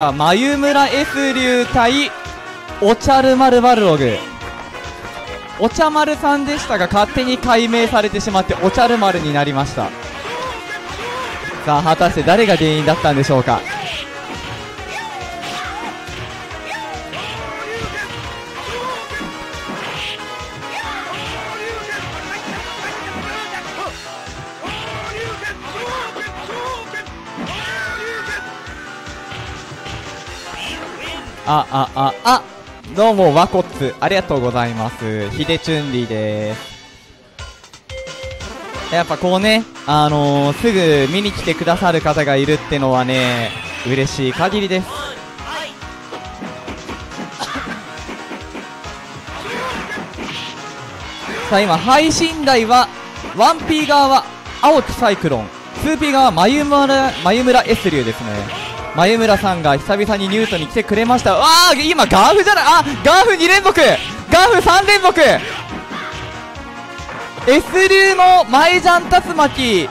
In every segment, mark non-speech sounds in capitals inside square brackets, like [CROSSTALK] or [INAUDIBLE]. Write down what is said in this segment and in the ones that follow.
眉村 S 流対おちゃる丸バルログお茶丸さんでしたが勝手に解明されてしまっておちゃる丸になりました。さあ果たして誰が原因だったんでしょうか？あ、あ、あ、あ、どうも、ワコッツ、ありがとうございます。ヒデチュンリーです。やっぱこうね、あのー、すぐ見に来てくださる方がいるってのはね、嬉しい限りです。さあ今、配信台は、1P 側は青木サイクロン、2P 側は眉村、眉村 S 流ですね。眉村さんが久々にニュートに来てくれました。わあ今ガーフじゃない？あガーフ2連続ガーフ3連続 S 流の前ジャン竜巻、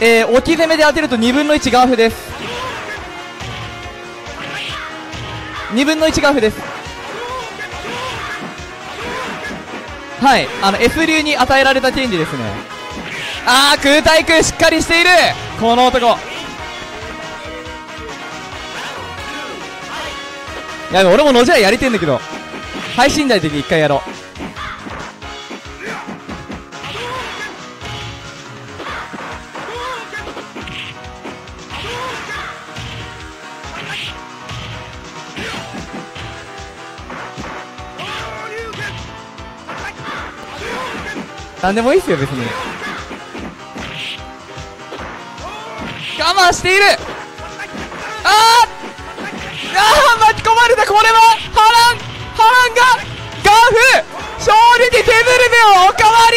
えー、置き攻めで当てると2分の1ガーフです。2分の1ガーフです。はい、あの S 流に与えられたチェンジですね。あー、空対空しっかりしているこの男。いや俺もノジャイやりてんだけど。配信台的に一回やろう。なんでもいいっすよ別に。我慢している。ああああ巻き込まれたこれは。波乱波乱がガーフ勝利に手ブルベをおかわり。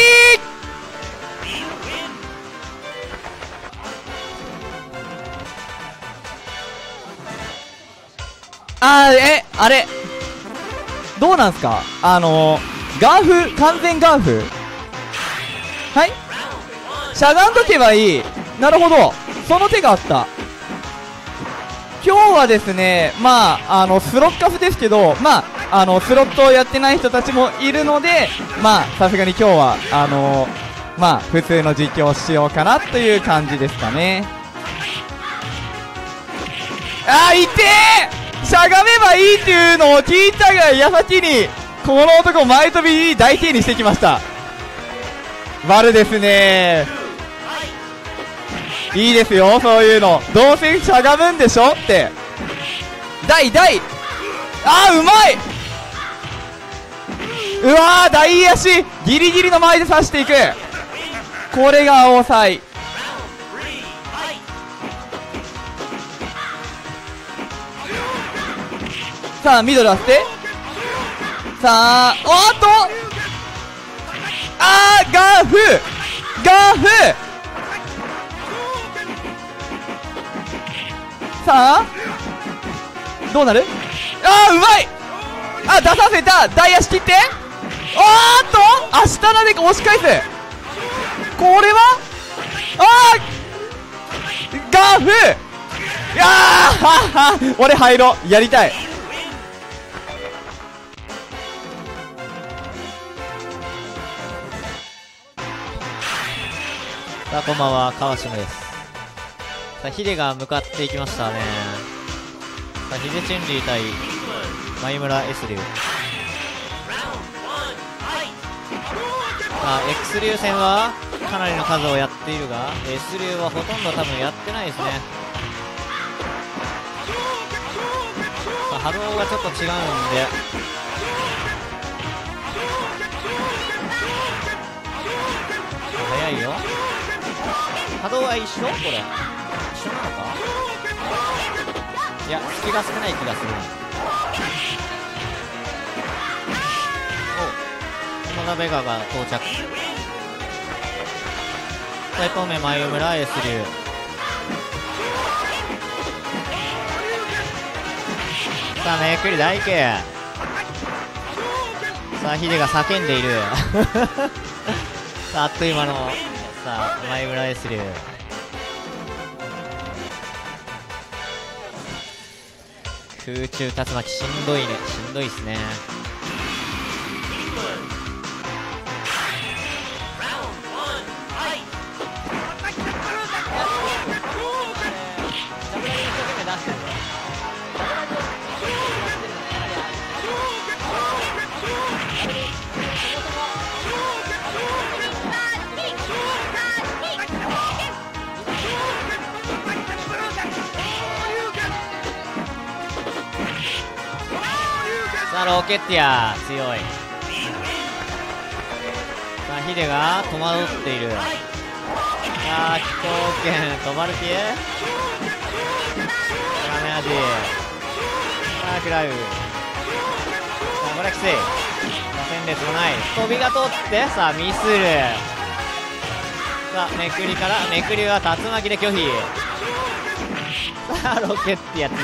あーえあれ。どうなんすか？あのー、ガーフ完全ガーフはい？しゃがんどけばいい。なるほど。その手があった。今日はですね、まあ、あの、スロッカフですけど、まあ、あの、スロットをやってない人たちもいるので、まあ、さすがに今日は、あのまあ、普通の実況をしようかなという感じですかね。あー、いてーしゃがめばいいっていうのを聞いたが、矢先に、この男前飛び大体にしてきました。バルですねいいですよ、そういうの。どうせしゃがむんでしょって。大大あー、うまいうわー、大足ギリギリの前で刺していくこれが青サイ。さあ、ミドル当てて。さあ、おっとあー、ガーフガーフさあどうなる？あーうまい！あ出させた！ダイヤ仕切って！おーっと明日なで押し返す！これは？あーガーフ！いやー [LAUGHS] 俺入ろう。やりたい。さあこんばんは。川島です。さあヒデが向かっていきましたね。さあヒデチュンリー対眉村 S 流さあ X 流戦はかなりの数をやっているが S 流はほとんど多分やってないですね。さあ波動がちょっと違うんで。早いよ。波動は一緒これ。一緒なのかいや隙が少ない気がするお友田ベガが到着。さあ1本目眉村 S 流さあめくり大慶。さあヒデが叫んでいる。[LAUGHS] さああっという間のさあ前村 S 流空中竜巻しんどいねしんどいっすね。ケティア強い。さあヒデが戸惑っている。さあ飛行圏止まる気？ダメ味。さあ食らう。さあこれはきつい。さあ戦列もない。飛びが通ってさあミスる。さあめくりからめくりは竜巻で拒否。さあロケッティア強い。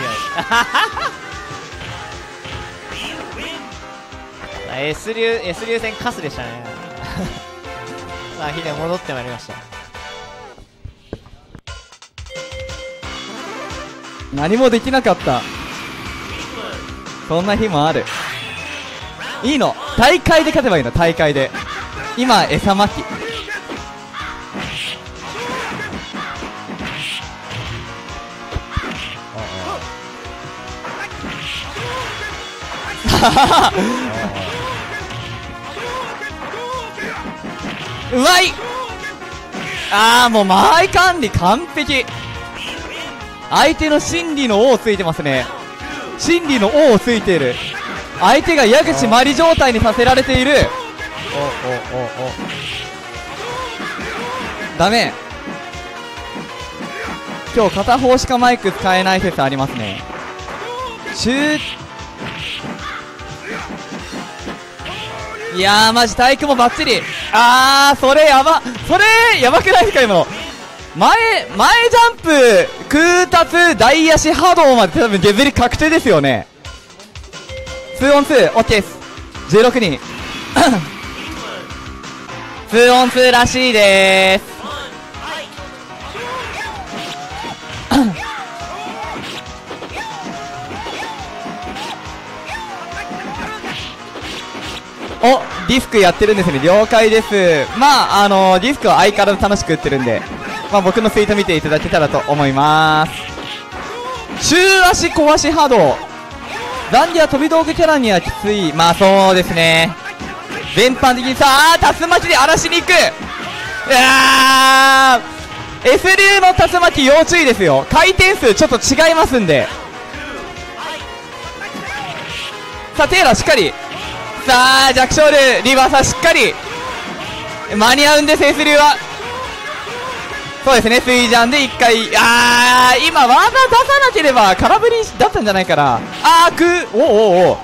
S 流 S 流戦カスでしたね。さ [LAUGHS] あヒデ戻ってまいりました。何もできなかった。そんな日もある。いいの。大会で勝てばいいの。大会で。今餌まき。[LAUGHS] うまい。ああもう間合い管理完璧。相手の心理の王をついてますね。心理の王をついている。相手が矢口まり状態にさせられている。おおおおダメ。今日片方しかマイク使えない説ありますね。シューいやーマジ体育もバッチリ。あーそれやば。それやばくないですか今の。前前ジャンプ空達大足波動まで多分削り確定ですよね。2on2 OK です。16人。[COUGHS] 2on2 らしいです。おディスクやってるんですね。了解です。まああのディスクは相変わらず楽しく打ってるんでまあ僕のツイート見ていただけたらと思います。中足小足波動。ザンディア飛び道具キャラにはきつい。まあそうですね。全般的にさあ竜巻で荒らしに行く。いやー。S 流の竜巻要注意ですよ。回転数ちょっと違いますんで。さあテイラーしっかり。さあ弱小ルリバーサーしっかり間に合うんです S 流はそうですね水ジャンで1回あー今技出さなければ空振りだったんじゃないかなあーくおおお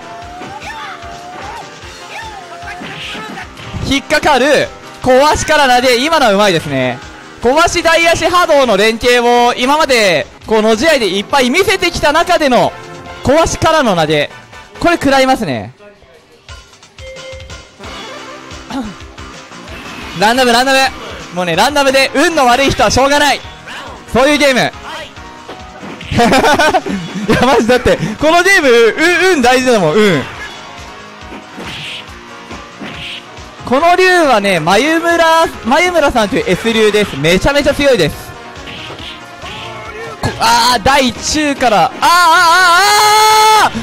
引っかかる小足からなで今のはうまいですね。小足大足波動の連携を今までこの試合でいっぱい見せてきた中での小足からの投げ。これ食らいますね。ランダムランダム。もうねランダムで運の悪い人はしょうがない。そういうゲーム。[LAUGHS] いやマジだってこのゲーム運運大事だもん運。この竜はね眉村眉村さんという S 流です。めちゃめちゃ強いです。こあー大中からあーあーあーあ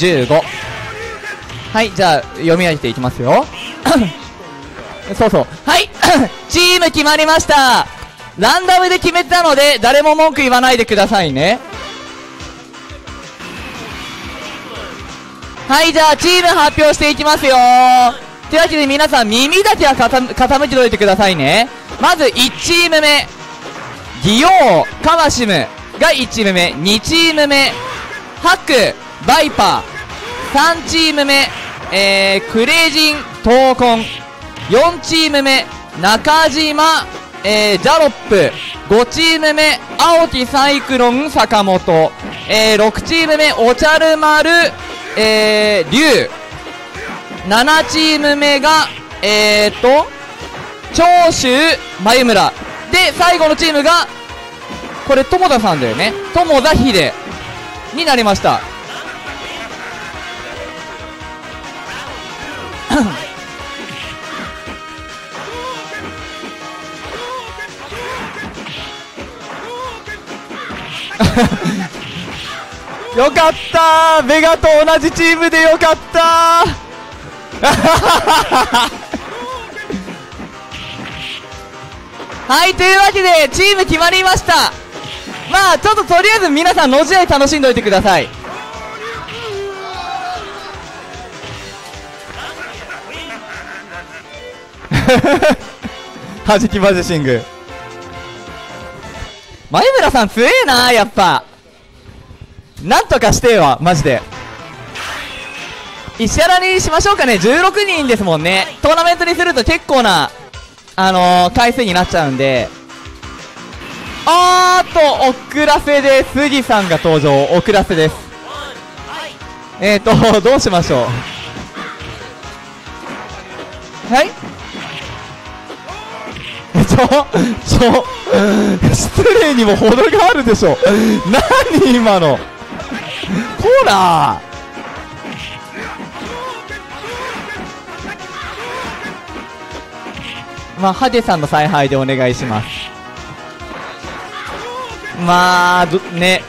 15はいじゃあ読み上げていきますよ。[COUGHS] そうそう。はい [COUGHS] チーム決まりました。ランダムで決めたので誰も文句言わないでくださいね。はいじゃあチーム発表していきますよ。というわけで皆さん耳だけは傾けておいてくださいね。まず1チーム目。ギオーカワシムが1チーム目。2チーム目。ハック。バイパー。3チーム目、えー、クレイジン闘魂。4チーム目。中島、えー、ジャロップ。5チーム目。青木サイクロン坂本、えー、6チーム目。おちゃる丸、えー、龍7チーム目がえーと長州。眉村。で最後のチームがこれ友田さんだよね。友田秀になりました。[LAUGHS] よかった。ベガと同じチームでよかった。[LAUGHS] はいというわけでチーム決まりました。まあちょっととりあえず皆さんの試合楽しんどいてください。[LAUGHS] はじきバジシング。前村さん強えなやっぱ。なんとかしてえわマジで。石原にしましょうかね。16人ですもんね。トーナメントにすると結構なあのー、回数になっちゃうんで。あーっと遅らせで杉さんが登場。遅らせです。えーとどうしましょう。はい？[LAUGHS] ちょ、ちょ、失礼にも程があるでしょ。何今の。こらまあ、ハデさんの采配でお願いします。まあ、ね。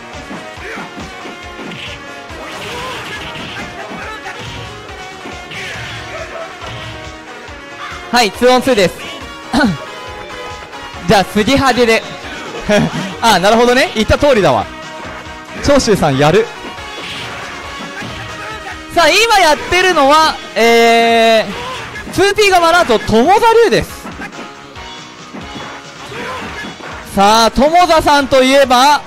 はい、2オン2です。じゃあ、杉派手で。あ [LAUGHS] あ、なるほどね。言った通りだわ。長州さんやる。さあ、今やってるのは、えー、2P 側だと友座龍です。さあ、友座さんといえば、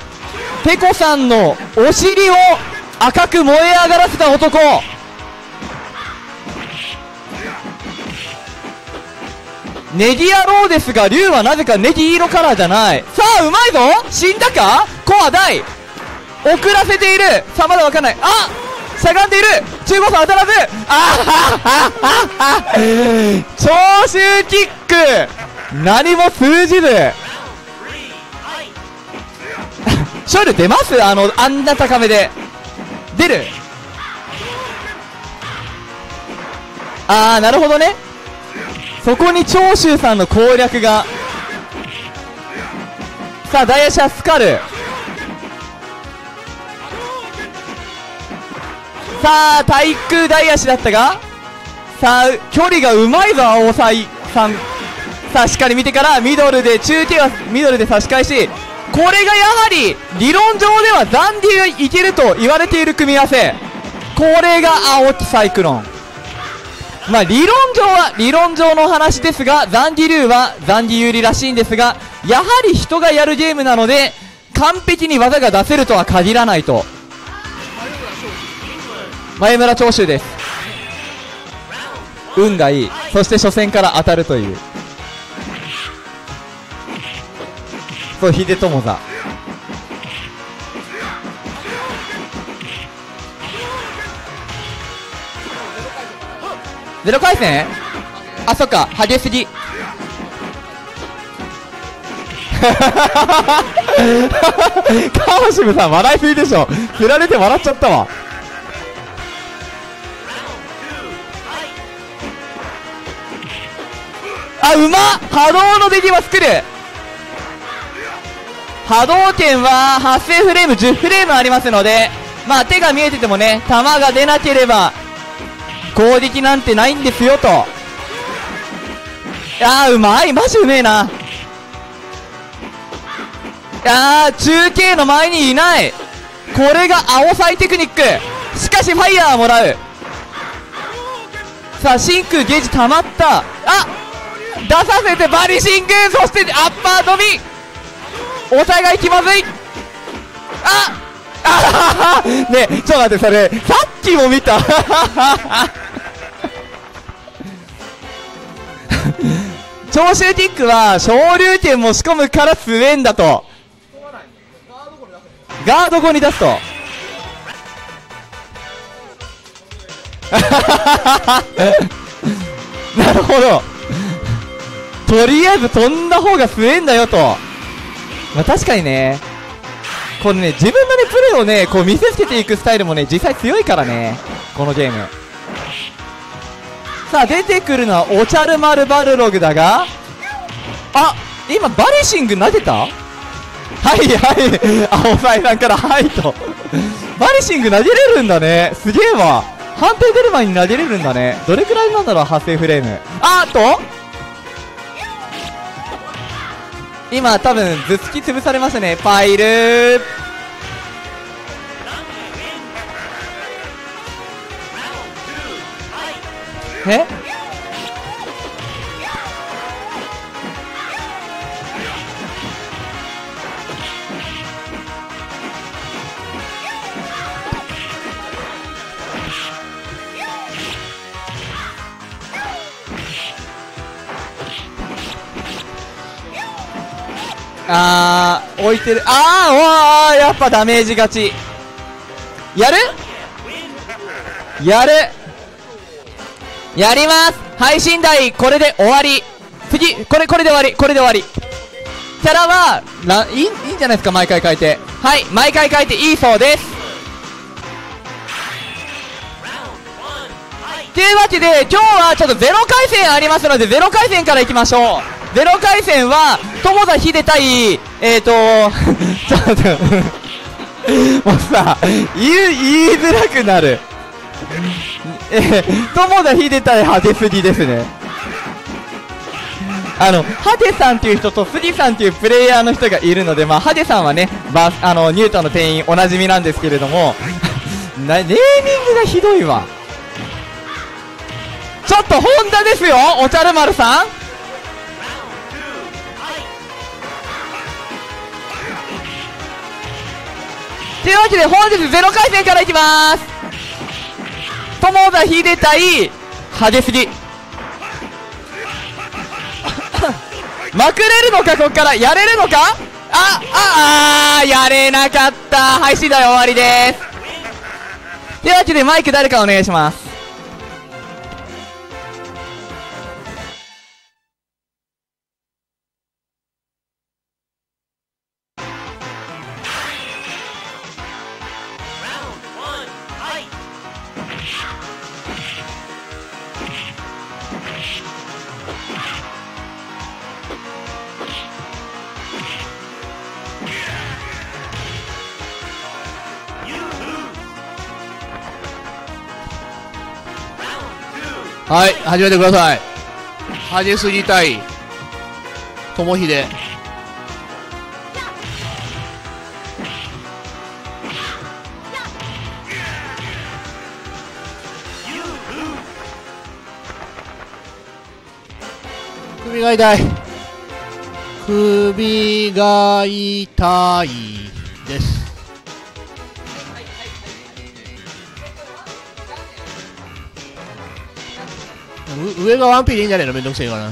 ペコさんのお尻を赤く燃え上がらせた男。ネギ野郎ですが、竜はなぜかネギ色カラーじゃない。さあ、うまいぞ。死んだか？コア大遅らせている。さあ、まだわかんない。あしゃがんでいる。中5さん当たらず。あはははは。長州キック。何も通じず。ショイル出ます？あの、あんな高めで。出る？あー、なるほどね。そこに長州さんの攻略が。さあダイヤシャスカル。さあ対空ダイヤシだったが。さあ距離がうまいぞ青サイさん。さあしっかり見てからミドルで中継はミドルで差し返し。これがやはり理論上では残留いけると言われている組み合わせ。これが青木サイクロン。まあ理論上は理論上の話ですがザンディルーはザンディ有利らしいんですがやはり人がやるゲームなので完璧に技が出せるとは限らないと。前村長州です。運がいい。そして初戦から当たるという。そう秀友座。ゼロ回戦？あそっか。ハゲすぎ。[LAUGHS] カオシムさん笑いすぎでしょ。振られて笑っちゃったわ。あうまっ。波動のデギは作る波動拳は発生フレーム10フレームありますのでまあ手が見えててもね球が出なければ攻撃なんてないんですよと。いやーうまい。マジうめえな。いやー中継の前にいない。これが青サイテクニック。しかしファイヤーもらう。さあ真空ゲージ溜まった。あ出させてバリシング。そしてアッパー飛びお互い気まずい。ああねちょっと待ってそれ。さっきも見た。長州ティックは昇竜拳も仕込むからスウェンだとガード後に出すと。[LAUGHS] なるほど。とりあえず飛んだ方がスウェンだよと。まあ確かにね。これね自分のねプレーをねこう見せつけていくスタイルもね実際強いからね。このゲーム。さあ出てくるのはおちゃる丸バルログだがあ今バリシング投げた？はいはい。青サイさんからはいと。バリシング投げれるんだね。すげえわ。判定出る前に投げれるんだね。どれくらいなんだろう発生フレーム。あっと？今多分頭突き潰されましたね。パイルえ？あー置いてる。あーおーやっぱダメージ勝ち。やる？やるやります配信台これで終わり。次これこれで終わり。これで終わり。キャラはないいいいんじゃないですか毎回変えて。はい毎回変えていいそうです。というわけで今日はちょっとゼロ回戦ありますのでゼロ回戦からいきましょう。ゼロ回戦は友田秀対えーと [LAUGHS] ちょっと [LAUGHS] もうさい言いづらくなる。えー、友田秀対派手すぎですね。あのハデさんっていう人とスギさんっていうプレイヤーの人がいるので、まあ、ハデさんはねバあのニュートンの店員おなじみなんですけれども [LAUGHS] なネーミングがひどいわ。ちょっとホンダですよおちゃる丸さん。というわけで本日ゼロ回戦からいきます。友田秀対派手すぎまくれるのかこっから。やれるのか？あああやれなかった。配信台終わりです。というわけでマイク誰かお願いします。はい、始めてください。派手すぎたい。ともひで。首が痛い。首が痛い上がワンピーでいいんじゃねえの？めんどくせえから。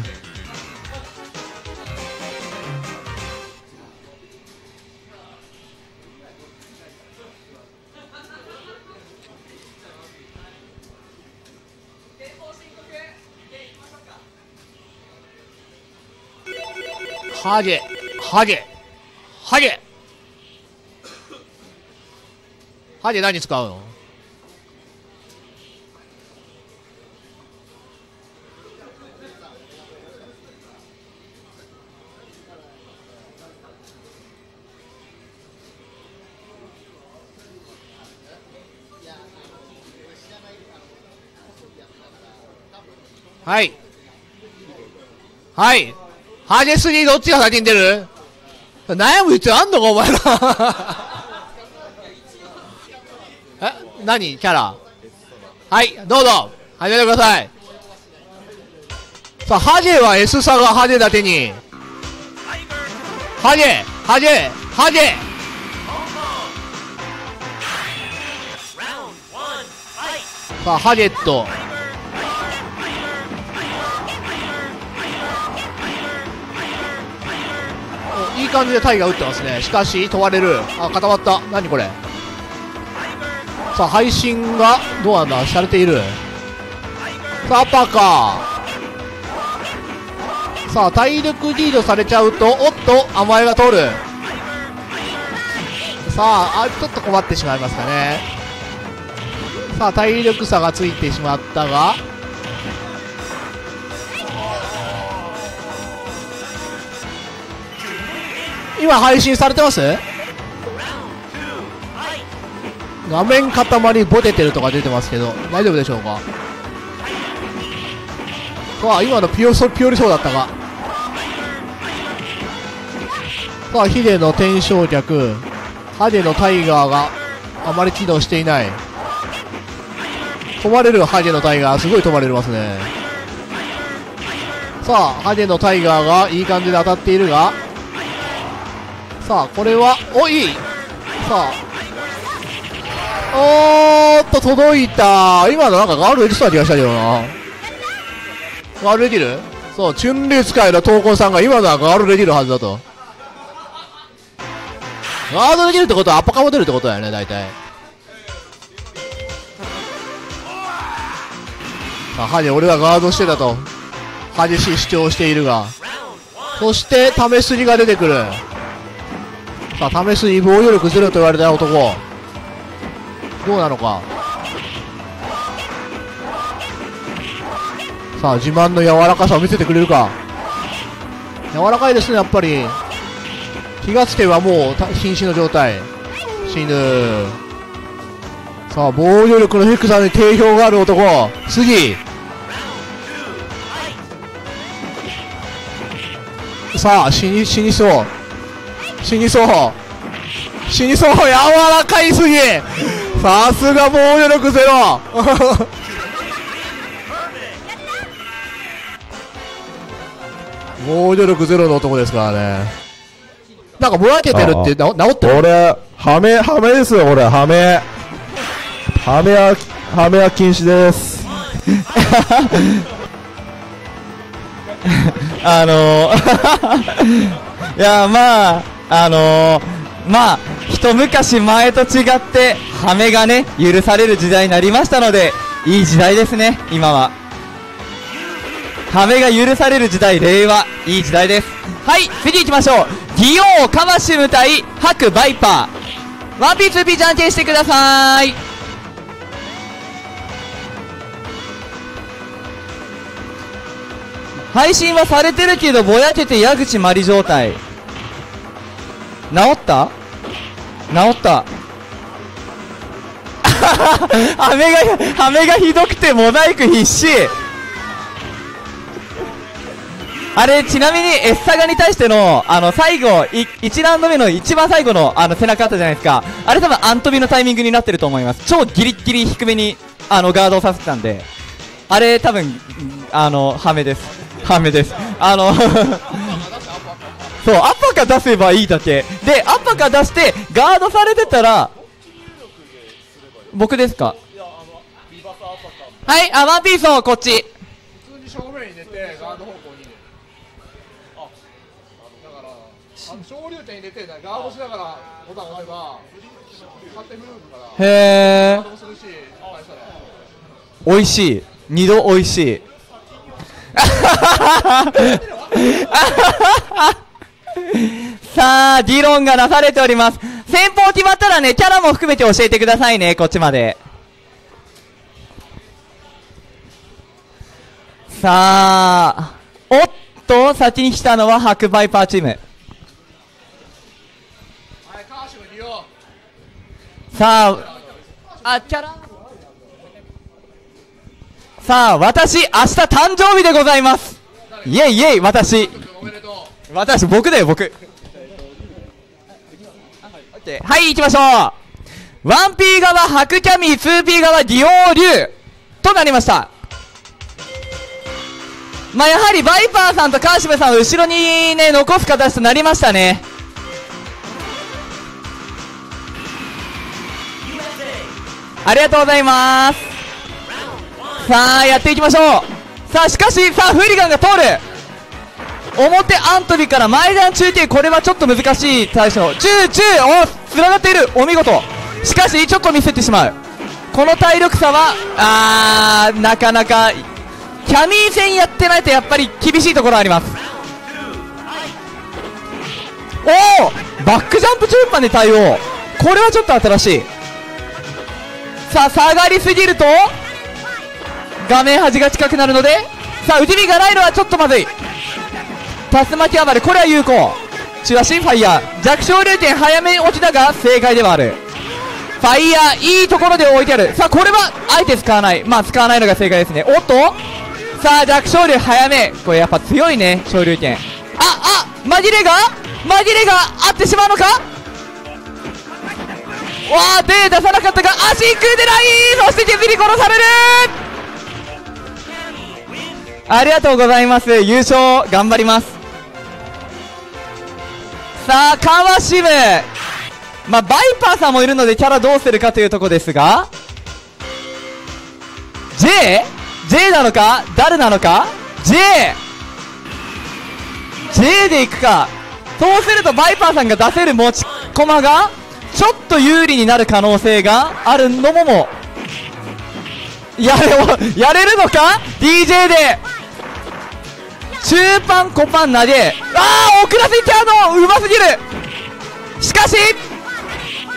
ハゲ。ハゲ。ハゲ。ハゲ何使うの？はい。はい。ハゲスにどっちが先に出る？悩む必要あんのか、お前ら。[LAUGHS] え？何？キャラ？はい、どうぞ。始めてください。さあ、ハゲは S 差がハゲだけに。ハゲハゲハゲさあ、ハゲット。感じでタイが打ってますね。しかし問われる。あ固まった。何これ？さあ配信がどうなんだ？されている。さあアッパーか。さあ体力リードされちゃうとおっと甘えが通る。さああちょっと困ってしまいますかね。さあ体力差がついてしまったが今配信されてます？画面塊ボテてるとか出てますけど大丈夫でしょうか？さあ今のピオソピオリそうだったが。さあヒデの天正脚ハデのタイガーがあまり機能していない。止まれるハデのタイガー。すごい止まれますね。さあハデのタイガーがいい感じで当たっているがさあこれはおい。さあ。おーっと届いた。今のなんかガールできそうな気がしたけどな。ガールできる？そうチュンリー使いの闘魂さんが今のはガールできるはずだと。ガードできるってことはアパカも出るってことだよね大体。さあハジ俺はガードしてたと。激しい主張をしているが。そして試すりが出てくる。さあ試すに防御力ゼロと言われた男。どうなのか。さあ自慢の柔らかさを見せてくれるか。柔らかいですねやっぱり。気がつけばもう瀕死の状態。死ぬ。さあ防御力の低さに定評がある男。杉さあ死に死にそう。死にそう。死にそう。柔らかい杉さすが防御力ゼロ。[LAUGHS] 防御力ゼロの男ですからね。なんかぼやけてるってな治ってる？これ、ハメ、ハメですよ、これ、ハメ。ハメは、ハメは禁止です。[LAUGHS] あのー、[LAUGHS] いや、まあ、あのー、まあ、一昔前と違って、ハメがね、許される時代になりましたので、いい時代ですね、今は。ハメが許される時代、令和、いい時代です。はい、次行きましょう。ディオー、カマシム対、ハク、バイパー。ワンピーツーピーじゃんけんしてください。配信はされてるけどぼやけて矢口まり状態治った？治った。[LAUGHS] ハメがハメがひどくてモザイク必死あれちなみに S サガに対してのあの最後1ラウンド目の一番最後のあの背中あったじゃないですか。あれ多分アントビのタイミングになってると思います。超ギリギリ低めにあのガードをさせてたんで。あれ多分あのハメです。ハメです。あの [LAUGHS] そうアッパーカー出せばいいだけ。でアッパーカー出してガードされてたら僕ですか？はいあワンピースをこっち。普通に正面に出てガード方向に。あだから昇竜点に出てガードしながらボタンを押せば勝手に振るからへー美味しい二度美味しい [LAUGHS] さあ議論がなされております。先方決まったらねキャラも含めて教えてくださいねこっちまで。さあおっと先に来たのは白バイパーチーム。さああキャラ？さあ私明日誕生日でございます。イェイイェイ私。私僕だよ僕。はい行きましょう。1P 側白キャミー 2P 側ディオーリュウとなりました。まあやはりバイパーさんと川島さんを後ろにね残す形となりましたね。ありがとうございます。さあやっていきましょう。さあしかしさあフリガンが通る。表アントビから前段中継これはちょっと難しい対象1010おつながっている。お見事。しかしちょっとミスってしまう。この体力差はあーなかなかキャミー戦やってないとやっぱり厳しいところあります。おおバックジャンプ中盤で対応。これはちょっと新しい。さあ下がりすぎると画面端が近くなるのでさあ内身がないのはちょっとまずい。竜巻暴れこれは有効。中足ファイヤー弱小流点早めに落ちたが正解ではある。ファイヤーいいところで置いてある。さあこれはあえて使わない。まあ使わないのが正解ですね。おっと？さあ弱小流早め。これやっぱ強いね小流点。ああ紛れが？紛れがあってしまうのか？わあ手出さなかったが足組んでない！そして削り殺される！ありがとうございます。優勝頑張ります。さあカワシムまあバイパーさんもいるのでキャラどうするかというとこですが。J? J なのか？誰なのか？J! J でいくか。そうするとバイパーさんが出せる持ち駒がちょっと有利になる可能性があるのもも。やれやれるのか？DJ で。中パンコパン投げ。ああ遅らせちゃうのうますぎる。しかし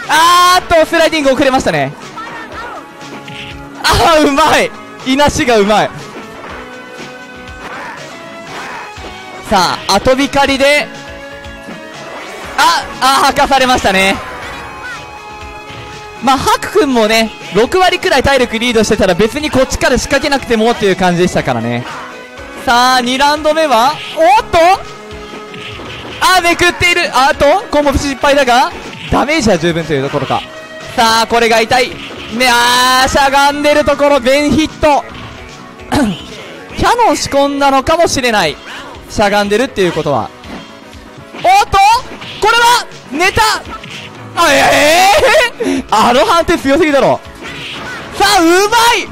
あーっとスライディング遅れましたね。ああうまい。いなしがうまい。さあ後光でああ吐かされましたね。まあハク君もね6割くらい体力リードしてたら別にこっちから仕掛けなくてもっていう感じでしたからね。さあ2ラウンド目はおっと？あめくっている。あと？コンボ失敗だがダメージは十分というところか。さあこれが痛い。ねあーしゃがんでるところベンヒット。[COUGHS] キャノン仕込んだのかもしれない。しゃがんでるっていうことは。おっと？これは寝た。あええー、あの判定強すぎだろ。さあうまい。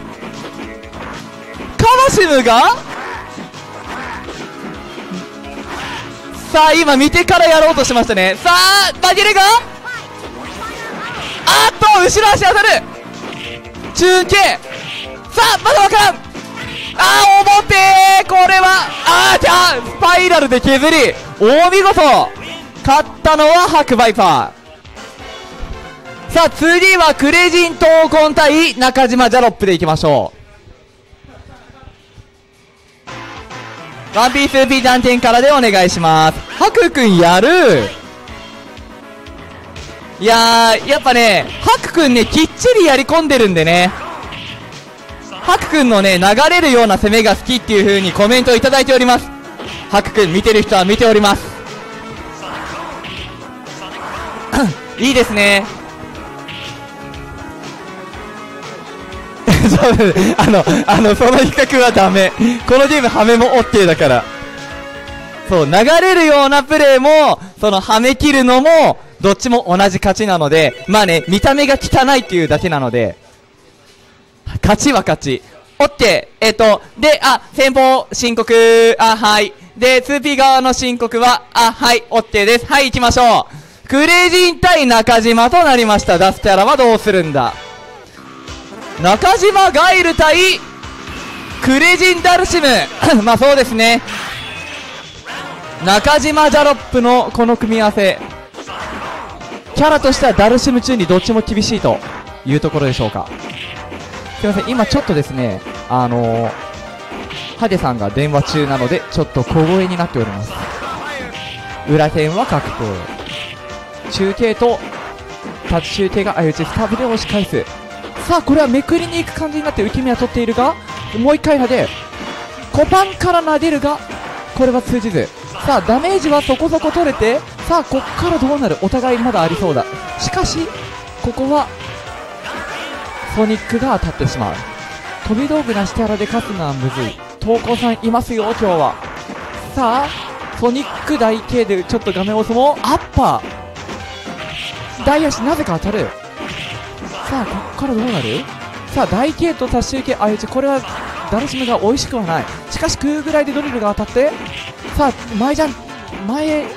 カマシムがさあ今見てからやろうとしましたね。さあ紛れがあっと後ろ足当たる。中継。さあまだわからんあー表。これはあーじゃあスパイラルで削り。お見事。勝ったのはハクバイパー。さあ次はクレジン闘魂対中島ジャロップでいきましょう。ワンピース P 断点からでお願いします。ハクくんやる。いやーやっぱねハクくんねきっちりやり込んでるんでね。ハクくんのね流れるような攻めが好きっていう風にコメントをいただいております。ハクくん見てる人は見ております。[COUGHS] いいですね。[LAUGHS] そうあのあのその比較はダメこのゲームハメも OK だからそう流れるようなプレーもそのはめ切るのもどっちも同じ勝ちなのでまあね見た目が汚いっていうだけなので勝ちは勝ち。オッケー。えっ、と、で、あ、先方申告、あ、はい。で、2P 側の申告は、あ、はい、オッケーです。はい、行きましょう。クレイジン対中島となりました。出すキャラはどうするんだ？中島ガイル対、クレジンダルシム。[LAUGHS] まあそうですね。中島ジャロップのこの組み合わせ。キャラとしてはダルシム中にどっちも厳しいというところでしょうか。すいません、今ちょっとですね、あのー、ハデさんが電話中なので、ちょっと小声になっております。裏剣は格闘。中継と、立ち中継が相打ち、スタブで押し返す。さあ、これはめくりに行く感じになって受け身は取っているが、もう一回投げ、コパンから投げるが、これは通じず。さあ、ダメージはそこそこ取れて、さあ、こっからどうなる？お互いまだありそうだ。しかし、ここはソニックが当たってしまう。飛び道具なしキャラで勝つのはむずい。投稿さんいますよ今日は。さあソニック大 K でちょっと画面を押すもアッパー。大足なぜか当たる。さあこっからどうなる？さあ大系と多周系相打ちこれはダルシムが美味しくはない。しかし空ぐらいでドリルが当たってさあ前じゃん前へ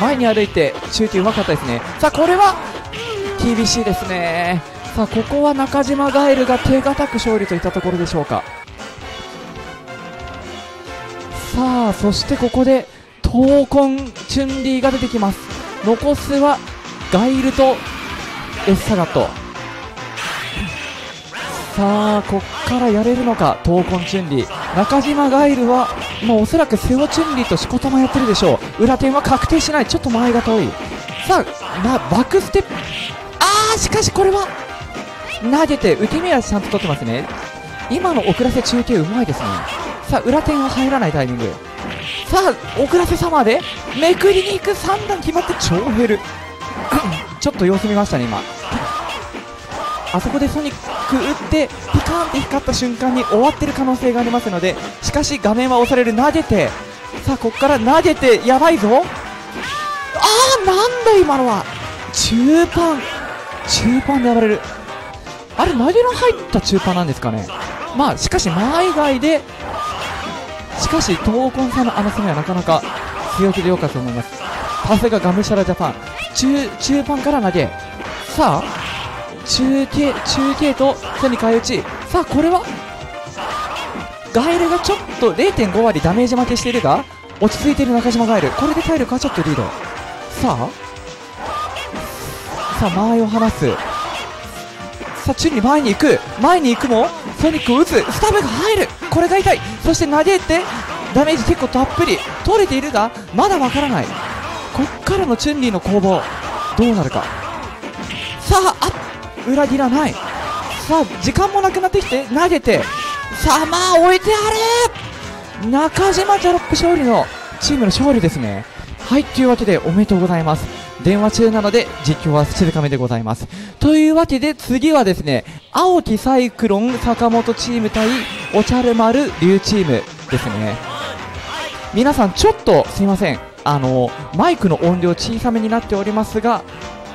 前に歩いてシューティーうまかったですね。さあこれは厳しいですね。さあここは中島ガエルが手堅く勝利といったところでしょうか。さあそしてここで闘魂チュンリーが出てきます。残すはガイルとエッサガット。さあこっからやれるのか闘魂チュンリー。中島ガイルはもうおそらくセオチュンリーとしこたまやってるでしょう。裏点は確定しない。ちょっと前が遠い。さあなバックステップ。あーしかしこれは投げて受け身はちゃんと取ってますね。今の遅らせ中継うまいですね。さあ裏点は入らないタイミング。さあ遅らせサマーでめくりに行く。3段決まって超減る。ちょっと様子見ましたね今。あそこでソニック打ってピカーンって光った瞬間に終わってる可能性がありますのでしかし画面は押される。投げて。さあここから投げてやばいぞ。あーなんだ今のは。中盤。中盤でやられる。あれ投げの入った中盤なんですかね。まあしかし前外でしかし闘魂さんのあの攻めはなかなか強気でよかったと思います。さすががむしゃらジャパン。中中盤から投げ。さあ中継中継と手に返打ちさあこれは？ガエルがちょっと0.5割ダメージ負けしているが落ち着いている中島ガエル。これで体力はちょっとリード。さあ。さあ間合いを離す。さあチュンに前に行く。前に行くもソニックを打つ。スタブが入る。これが痛い。そして投げてダメージ結構たっぷり取れているがまだわからない。こっからのチュンリーの攻防どうなるか。さああ裏切らない。さあ時間もなくなってきて投げて。さあまあ置いてある。中島ジャロップ勝利のチームの勝利ですね。はいというわけでおめでとうございます。電話中なので実況は静かめでございます。というわけで次はですね青木サイクロン坂本チーム対おちゃる丸龍チームですね。皆さんちょっとすいません。あのマイクの音量小さめになっておりますが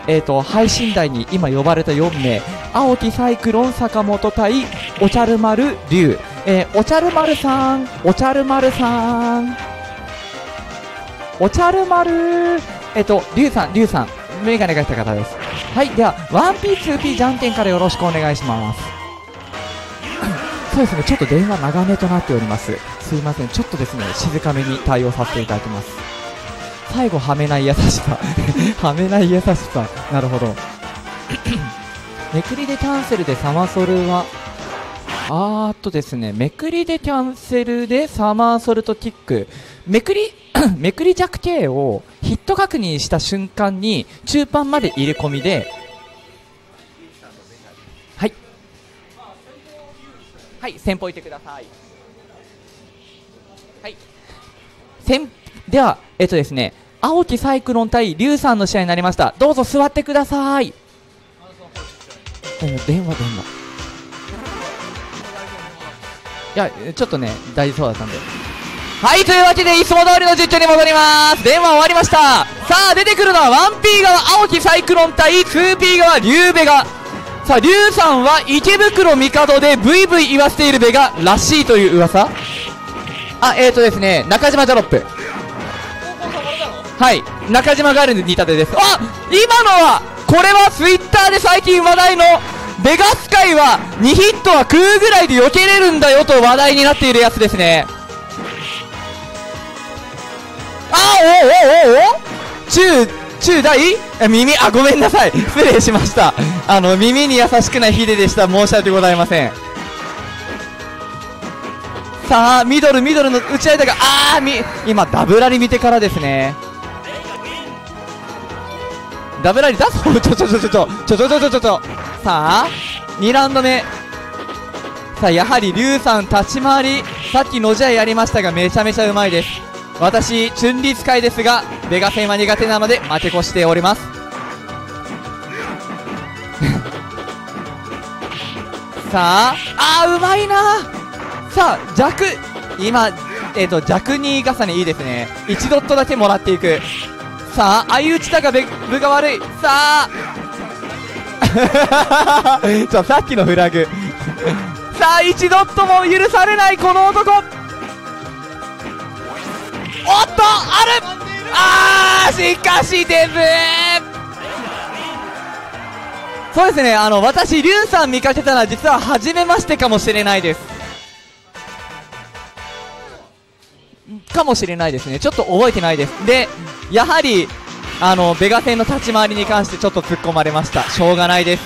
えー、と配信台に今呼ばれた4名青木サイクロン坂本対おちゃる丸龍、えー、おちゃる丸さんおちゃる丸さん。おちゃる丸えっ、と龍さん龍さんメガネがした方です。はいでは 1P2P じゃんけんからよろしくお願いします。[COUGHS] そうですねちょっと電話長めとなっております。すいませんちょっとですね静かめに対応させていただきます。最後はめない優しさ。[LAUGHS] はめない優しさ。なるほど。[COUGHS] めくりでキャンセルでサマソルは？あーっとですね。めくりでキャンセルでサマーソルとキック。めくり [COUGHS] めくり弱形をヒット確認した瞬間に中盤まで入れ込みで。はい。はい先方いてください。はい。先ではえっとですね。青木サイクロン対龍さんの試合になりました。どうぞ座ってください。電話電話。いやちょっとね大丈夫そうだったんで。はいというわけでいつも通りの実況に戻ります。電話終わりました。さあ出てくるのは 1P 側青木サイクロン対 2P 側龍ベガさあ龍さんは池袋帝でブイブイ言わせているベガらしいという噂。あえーとですね中島ジャロップ。はい。中島ガールに似たてです。あ今のはこれはツイッターで最近話題のベガス界は2ヒットは食うぐらいで避けれるんだよと話題になっているやつですね。あおおおおお中中大？耳あごめんなさい。失礼しました。あの耳に優しくないヒデでした。申し訳ございません。さあミドルミドルの打ち合いだがあーみ今ダブラリ見てからですね。ダブラリ出す [LAUGHS] ちょちょちょちょちょちょちょちょちょちょさあ2ラウンド目。さあやはり龍さん立ち回り。さっきのじゃやりましたがめちゃめちゃうまいです。私チュンリ使いですがベガ戦は苦手なので負け越しております。[LAUGHS] さああーうまいな。さあ弱。今えっ、ー、と弱2重ねいいですね。1ドットだけもらっていく。さあ相打ちだがベブが悪い。さあ。[LAUGHS] ちょさっきのフラグ。[LAUGHS] さあ一度とも許されないこの男。おっとある。あーしかしデブ。そうですねあの私リュウさん見かけたのは実は初めましてかもしれないですかもしれないですね。ちょっと覚えてないです。でやはりあのベガ戦の立ち回りに関してちょっと突っ込まれました。しょうがないです。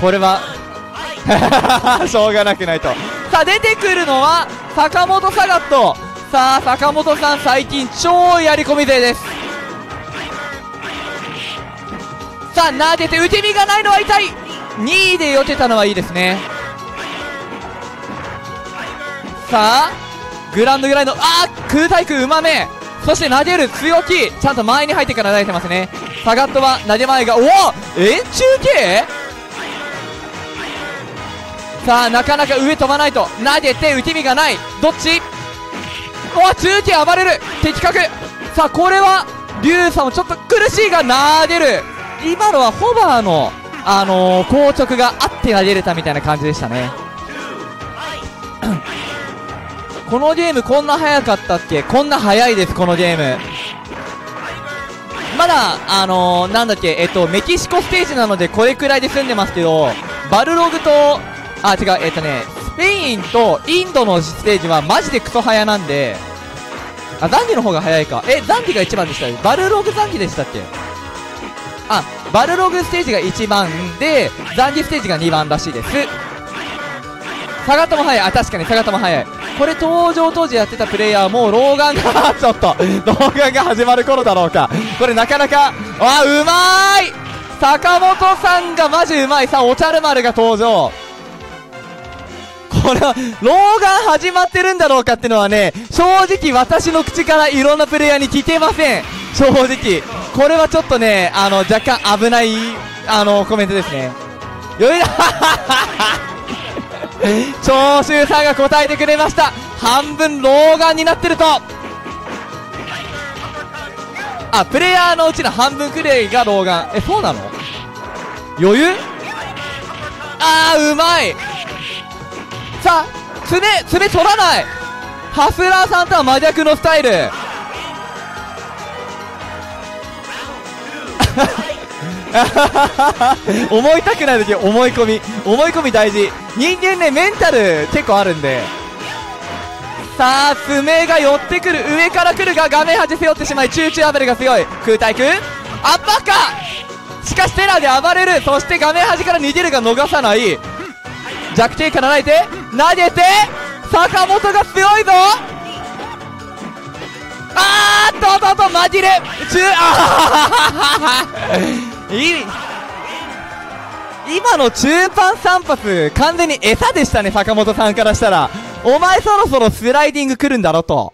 これは [LAUGHS] しょうがなくないと。さあ出てくるのは坂本サガットさあ坂本さん最近超やり込み勢です。さあ撫でて受け身がないのは痛い。2位で避けたのはいいですね。さあグランドグラインドあー空対空うまめ。そして投げる強気。ちゃんと前に入ってから投げてますね。サガットは投げ前がおお円柱形さあなかなか上飛ばないと。投げて受け身がない。どっち？お中継暴れる。的確。さあこれは龍さんもちょっと苦しいが投げる。今のはホバーのあのー、硬直があって投げれたみたいな感じでしたね。このゲームこんな早かったっけ？こんな早いですこのゲーム。まだあのー、なんだっけ？えっとメキシコステージなのでこれくらいで済んでますけどバルログとあ違うえっとねスペインとインドのステージはマジでクソ早なんであザンギの方が早いか。えザンギが1番でしたバルログザンギでしたっけ？あバルログステージが1番でザンギステージが2番らしいです。サガトも早い。あ確かにサガトも早い。これ登場当時やってたプレイヤーはもう老眼がちょっと。[LAUGHS] 老眼が始まる頃だろうか。これなかなかあうまい！坂本さんがマジうまい。さあおちゃる丸が登場。これは老眼始まってるんだろうかっていうのはね正直私の口からいろんなプレイヤーに聞けません。正直。これはちょっとねあの若干危ないあのコメントですね。よい [LAUGHS] 長州さんが答えてくれました。半分老眼になってると。あプレイヤーのうちの半分くらいが老眼。えそうなの？余裕？あーうまい。さあ爪爪取らない。ハスラーさんとは真逆のスタイル。[LAUGHS] 思いたくない時思い込み思い込み大事。人間ねメンタル結構あるんで。さあ爪が寄ってくる上から来るが画面端背負ってしまいチューチュー暴れが強い。空対空。アッパーかしかしテラで暴れる。そして画面端から逃げるが逃さない。弱点から投げて投げて。坂本が強いぞ。あーっととと紛れ。中あい今の中盤3発完全に餌でしたね坂本さんからしたら。お前そろそろスライディング来るんだろと。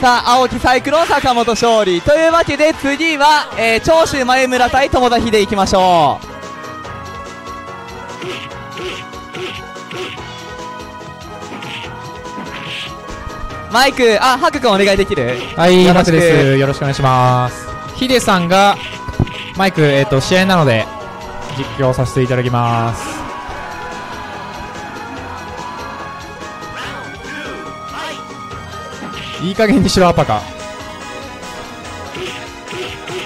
さあ青木サイクロン坂本勝利。というわけで次は、えー、長州前村対友田秀いきましょう。マイク、あ、ハク君お願いできる？はい、マクです。よろしくお願いします。ヒデさんが、マイク、えっ、と、試合なので、実況させていただきます。いい加減にしろ、アパカ。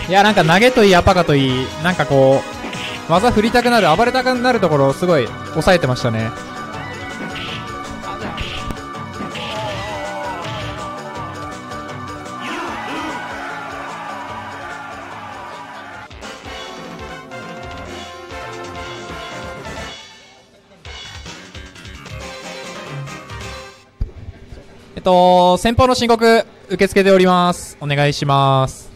いや、なんか投げといい、アパカといい、なんかこう、技振りたくなる、暴れたくなるところをすごい抑えてましたね。と、先方の申告、受け付けております。お願いします。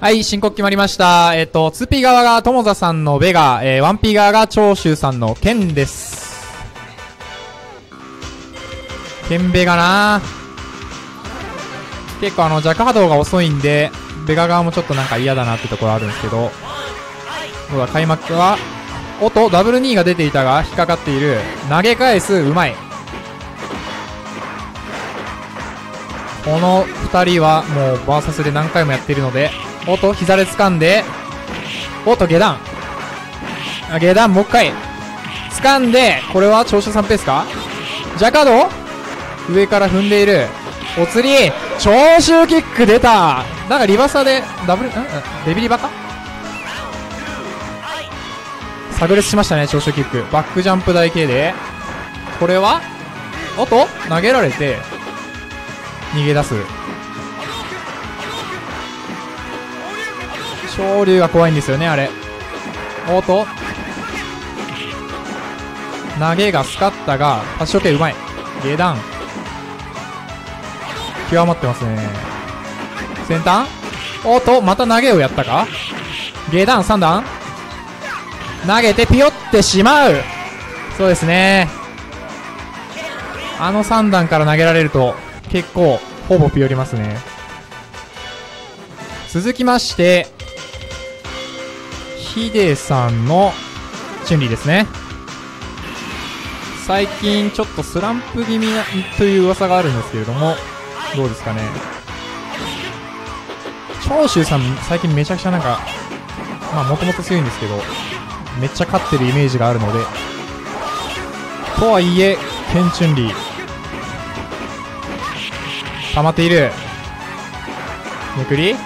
はい、申告決まりました。えっ、と、2P 側が友座さんのベガ、えー、1P 側が長州さんのケンです。ケンベガな結構あの、弱波動が遅いんで、ベガ側もちょっとなんか嫌だなってところあるんですけど、どうだ、開幕は、おっと、ダブル2が出ていたが、引っかかっている。投げ返す、うまい。この二人はもうバーサスで何回もやっているので、おっと、膝で掴んで、おっと、下段。あ下段、もう一回。掴んで、これは長州さんペースか？ジャカード上から踏んでいる。お釣り長州キック出たなんかリバーサーで、ダブル、んんデビリバか？炸裂しましたね、長州キック。バックジャンプ台形で。これはおっと投げられて、逃げ出す。昇竜が怖いんですよね、あれ。おっと投げがスカッタが、発射系うまい。下段。極まってますね。先端おっと、また投げをやったか下段3段投げてピヨってしまうそうですね。あの3段から投げられると、結構、ほぼピヨりますね。続きまして、ヒデさんの、チュンリーですね。最近ちょっとスランプ気味な、という噂があるんですけれども、どうですかね。長州さん、最近めちゃくちゃなんか、まあもともと強いんですけど、めっちゃ勝ってるイメージがあるので、とはいえ、ケンチュンリー、溜まっている。めくり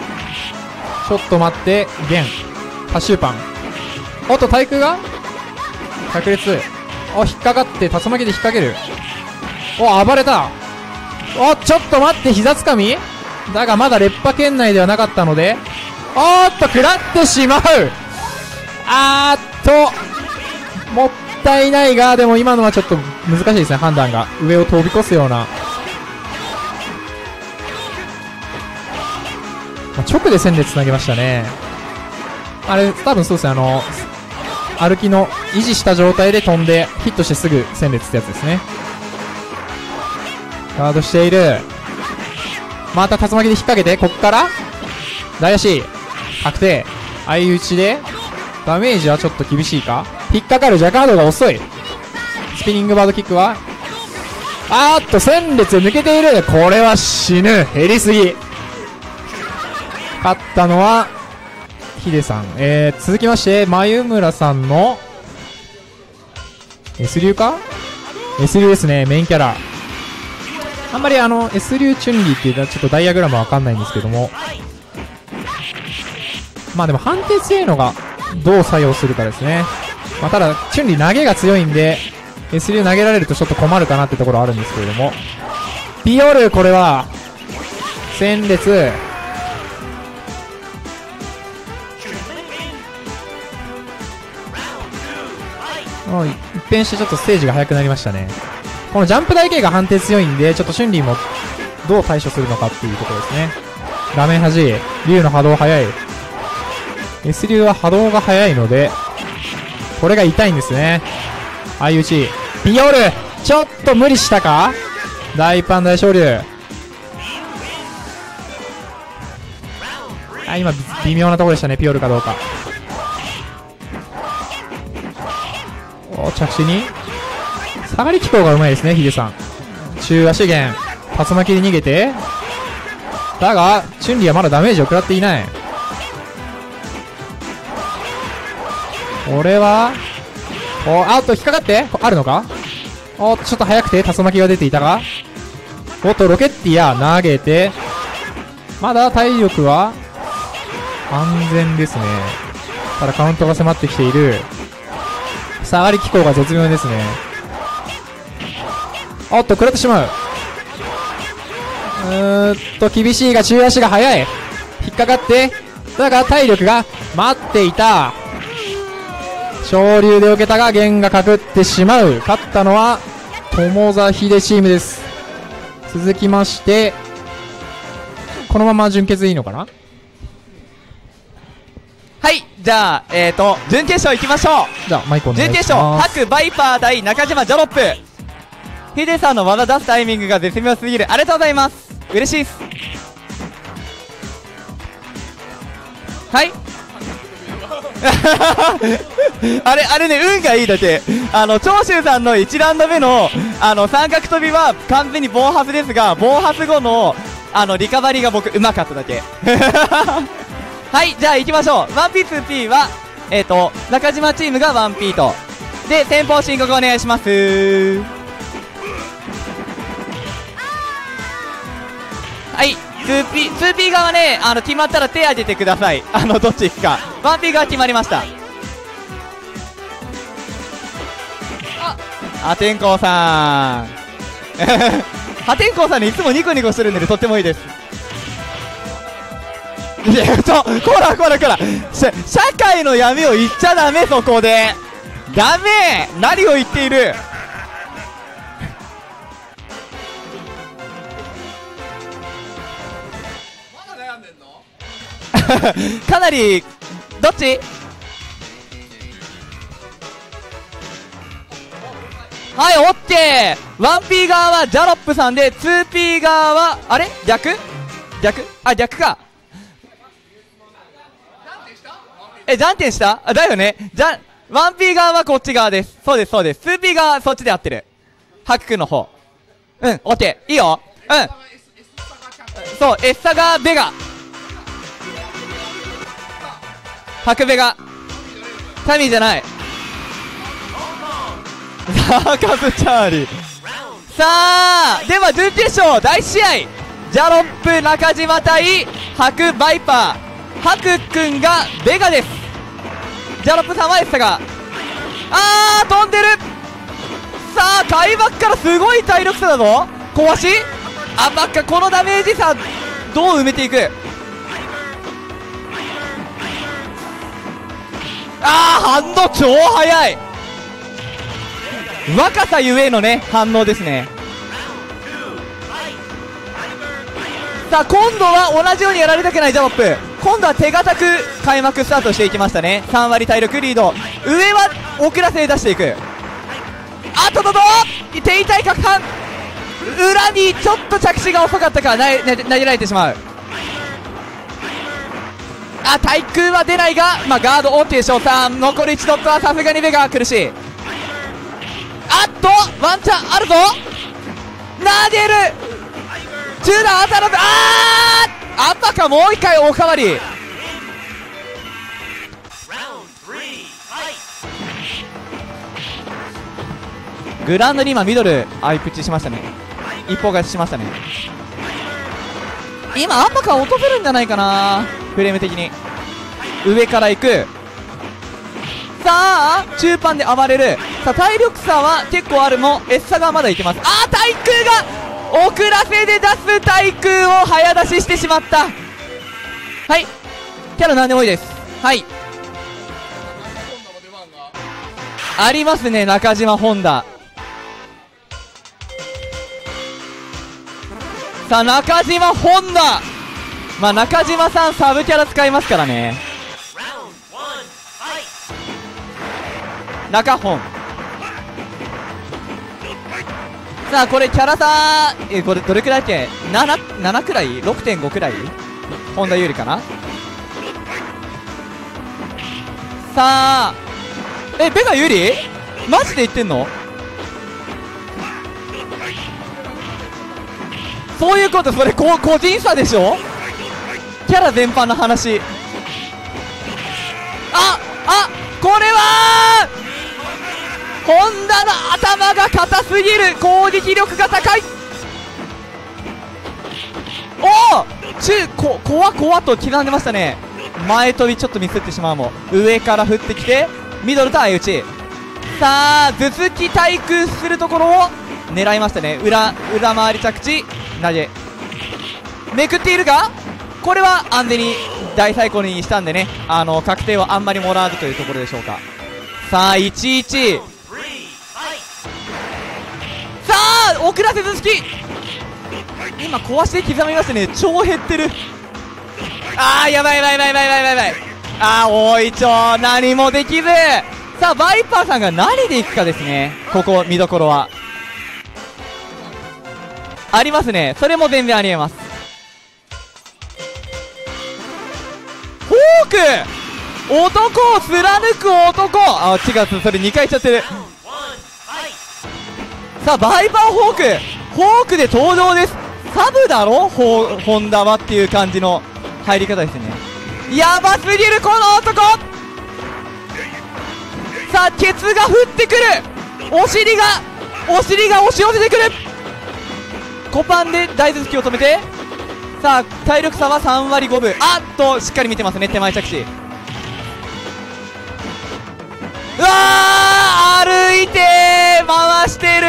ちょっと待って、ゲン。パシューパン。おっと、対空が？炸裂。お、引っかかって、竜巻で引っ掛ける。お、暴れた。お、ちょっと待って、膝つかみ？だがまだ劣化圏内ではなかったので、おっと、食らってしまうあーっと、もったいないが、でも今のはちょっと難しいですね、判断が。上を飛び越すような。まあ直で線で繋げましたね。あれ、多分そうですね、あの、歩きの維持した状態で飛んでヒットしてすぐ線列ってやつですね。ガードしている。また竜巻で引っ掛けて、こっから大足、確定。相打ちで、ダメージはちょっと厳しいか？引っかかるジャカードが遅い。スピニングバードキックはあーっと、戦列抜けている。これは死ぬ。減りすぎ。勝ったのは、ヒデさん。えー、続きまして、眉村さんの、S 流か ?S 流ですね、メインキャラ。あんまりあの、S 流チュンリーっていうのはちょっとダイアグラムわかんないんですけども。まあでも判定強いのが、どう作用するかですね。まあただ、チュンリー投げが強いんで、S 流投げられるとちょっと困るかなってところあるんですけれども。ピオール、これは、戦列、もう一変してちょっとステージが速くなりましたね。このジャンプ台形が判定強いんで、ちょっと春ンもどう対処するのかっていうところですね。画面端、竜の波動速い。S 流は波動が速いので、これが痛いんですね。相打ち。ピオルちょっと無理したか？大パン大昇竜。あ、今、微妙なところでしたね、ピオルかどうか。着地に下がり機構がうまいですね、ヒデさん。中足源、竜巻で逃げて、だが、チュンリーはまだダメージを食らっていない。これは、お、あっと、引っかかってあるのか？お、ちょっと早くて竜巻が出ていたが、おっと、ロケッティア投げて、まだ体力は安全ですね。ただカウントが迫ってきている。下がり機構が絶妙ですね。おっと、食らってしまう。うーんと、厳しいが中足が速い。引っかかって、だが体力が待っていた。昇竜で受けたが、弦がかくってしまう。勝ったのは、友座秀チームです。続きまして、このまま準決でいいのかな？じゃあえっ、ー、と準決勝いきましょう。じゃあマイ準決勝白バイパー対中島ジャロップ。ヒデさんの技出すタイミングが絶妙すぎる。ありがとうございます。嬉しいっす。はい。[LAUGHS] あれあれね運がいいだけ。あの長州さんの1ラウンド目のあの三角跳びは完全に暴発ですが暴発後のあのリカバリーが僕うまかっただけ [LAUGHS] はいじゃあ行きましょう。1P2P はえっ、ー、と中島チームが 1P と。で先方申告お願いします。はい 2P, 2P 側ねあの決まったら手挙げてください。あのどっち行くか。1P 側決まりました。あ破天荒さん。[LAUGHS] 破天荒さんねいつもニコニコしてるんでとってもいいです。いやちょこらこらこら。社会の闇を言っちゃダメそこで。ダメ。何を言っている？[LAUGHS] かなりどっち？はいオッケー。1P 側はジャロップさんで 2P 側はあれ？逆？逆？あ逆かえじゃんけんした？あだよね。じゃ 1P 側はこっち側です。そうですそうです。2P 側はそっちで合ってる。ハクくんの方。うんオッケー。いいよ。うん。そうエッサガーベガ。ハクベガ。タミーじゃない。さあカズチャーリー。さあでは準決勝大試合。ジャロップ中島対ハクバイパー。ハクくんがベガです。ジャロップさんはエッサが。あー飛んでる。さあ開幕からすごい体力差だぞ。壊しあばっかこのダメージ差どう埋めていく？ああ反応超速い。若さゆえのね反応ですね。さあ今度は同じようにやられたくないジャロップ。今度は手堅く開幕スタートしていきましたね。3割体力リード。上は遅らせで出していく。あととと！手痛い角反裏にちょっと着地が遅かったから投げられてしまう。あ対空は出ないが、まあ、ガード OK 翔さん残り1ドットはさすがに目が苦しい。あっと！ワンチャンあるぞ！投げる！中段当たらずあーアッパーかもう一回おかわり。グラウンドに今ミドルアイプチしましたね。一方勝ちしましたね。今アッパカ落とせるんじゃないかな。フレーム的に。上から行く。さあ中盤で暴れる。さあ体力差は結構あるもエッサがまだいけます。あー対空が遅らせで出す対空を早出ししてしまった。はい。キャラ何でもいいです。はい。ありますね中島本田さあ中島本田まあ中島さんサブキャラ使いますからね。中本。さあこれキャラ差えこれどれくらいだっけ？7, 7くらい？6.5くらい？本田有利かな？さあえベガ有利マジで言ってんの？そういうことそれこ個人差でしょ？キャラ全般の話。ああこれは本田の頭が硬すぎる。攻撃力が高い。おお中こ怖怖と刻んでましたね。前飛びちょっとミスってしまうも上から降ってきてミドルと相打ち。さあ頭突き対空するところを狙いましたね。裏裏回り着地。投げ。めくっているがこれは安全に大サイコロにしたんでね。あの確定はあんまりもらわずというところでしょうか。さあ11さあ遅らせずき。今壊して刻みましたね。超減ってる。あーやばいやばいやばいやばいやばいやばい。あー大いちょ何もできず。さあバイパーさんが何でいくかですね。ここ見どころは。ありますね。それも全然ありえます。フォーク。男を貫く男。あ違うそれ2回しちゃってる。さあバイパーフォーク。フォークで登場です。サブだろ？ホホンダはっていう感じの入り方ですね。やばすぎるこの男。さあケツが降ってくる。お尻がお尻が押し寄せてくる。コパンで大頭突きを止めて。さあ体力差は3割5分。あっとしっかり見てますね手前着地。うわー歩いて回してる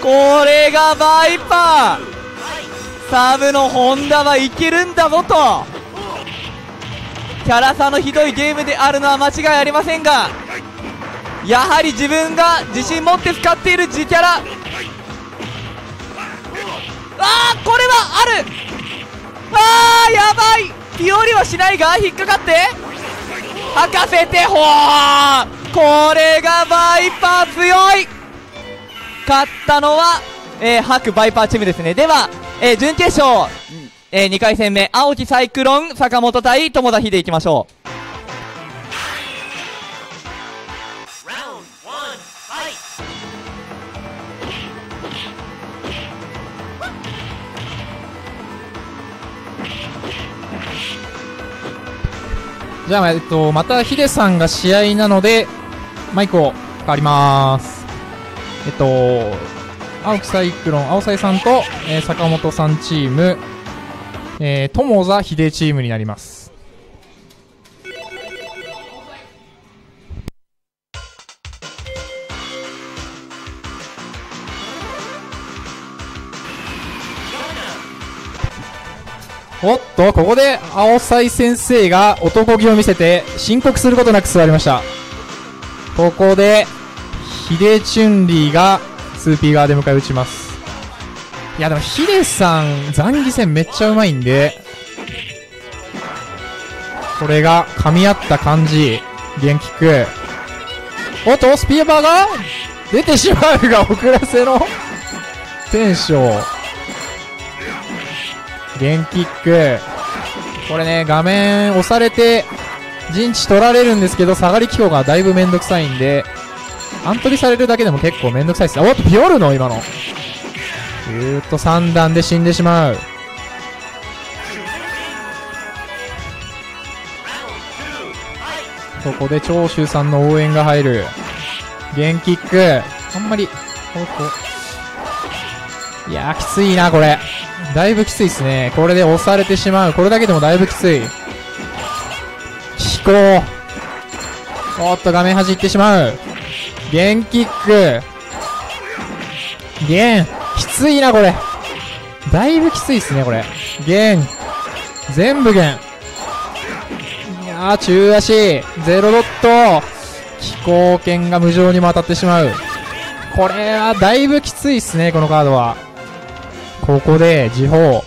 これがバイパー。サブのホンダはいけるんだぞと。キャラ差のひどいゲームであるのは間違いありませんがやはり自分が自信持って使っている自キャラ。あーこれはある。あーやばい。ピオリはしないが引っかかって。吐かせてほーこれがバイパー強い勝ったのは、えー、白バイパーチームですね。では、えー、準決勝、えー、2回戦目青木サイクロン坂本対友田秀いきましょう。じゃあ、えっと、またヒデさんが試合なので、マイクを変わります。えっと、青木サイクロン、青サイさんと、えー坂本さんチーム、えー、友座秀チームになります。おっと、ここで青サイ先生が男気を見せて申告することなく座りました。ここで、ヒデチュンリーが 2P 側で迎え撃ちます。いやでもヒデさん、残疑戦めっちゃうまいんで、これが噛み合った感じ、ゲンキック。おっと、スピーバーが出てしまうが遅らせのテンション。ゲンキック。これね、画面押されて、陣地取られるんですけど、下がり機構がだいぶめんどくさいんで、アントリされるだけでも結構めんどくさいです。おっと、ピオルノ今の。ぐーっと3段で死んでしまう。ここで長州さんの応援が入る。ゲンキック。あんまり、おっと。いやー、きついな、これ。だいぶきついですね。これで押されてしまう。これだけでもだいぶきつい。飛行。おっと、画面端行ってしまう。ゲンキック。ゲン。きついな、これ。だいぶきついっすね、これ。ゲン。全部ゲン。いやー、中足。ゼロドット。飛行剣が無情にも当たってしまう。これはだいぶきついっすね、このカードは。ここで、時報。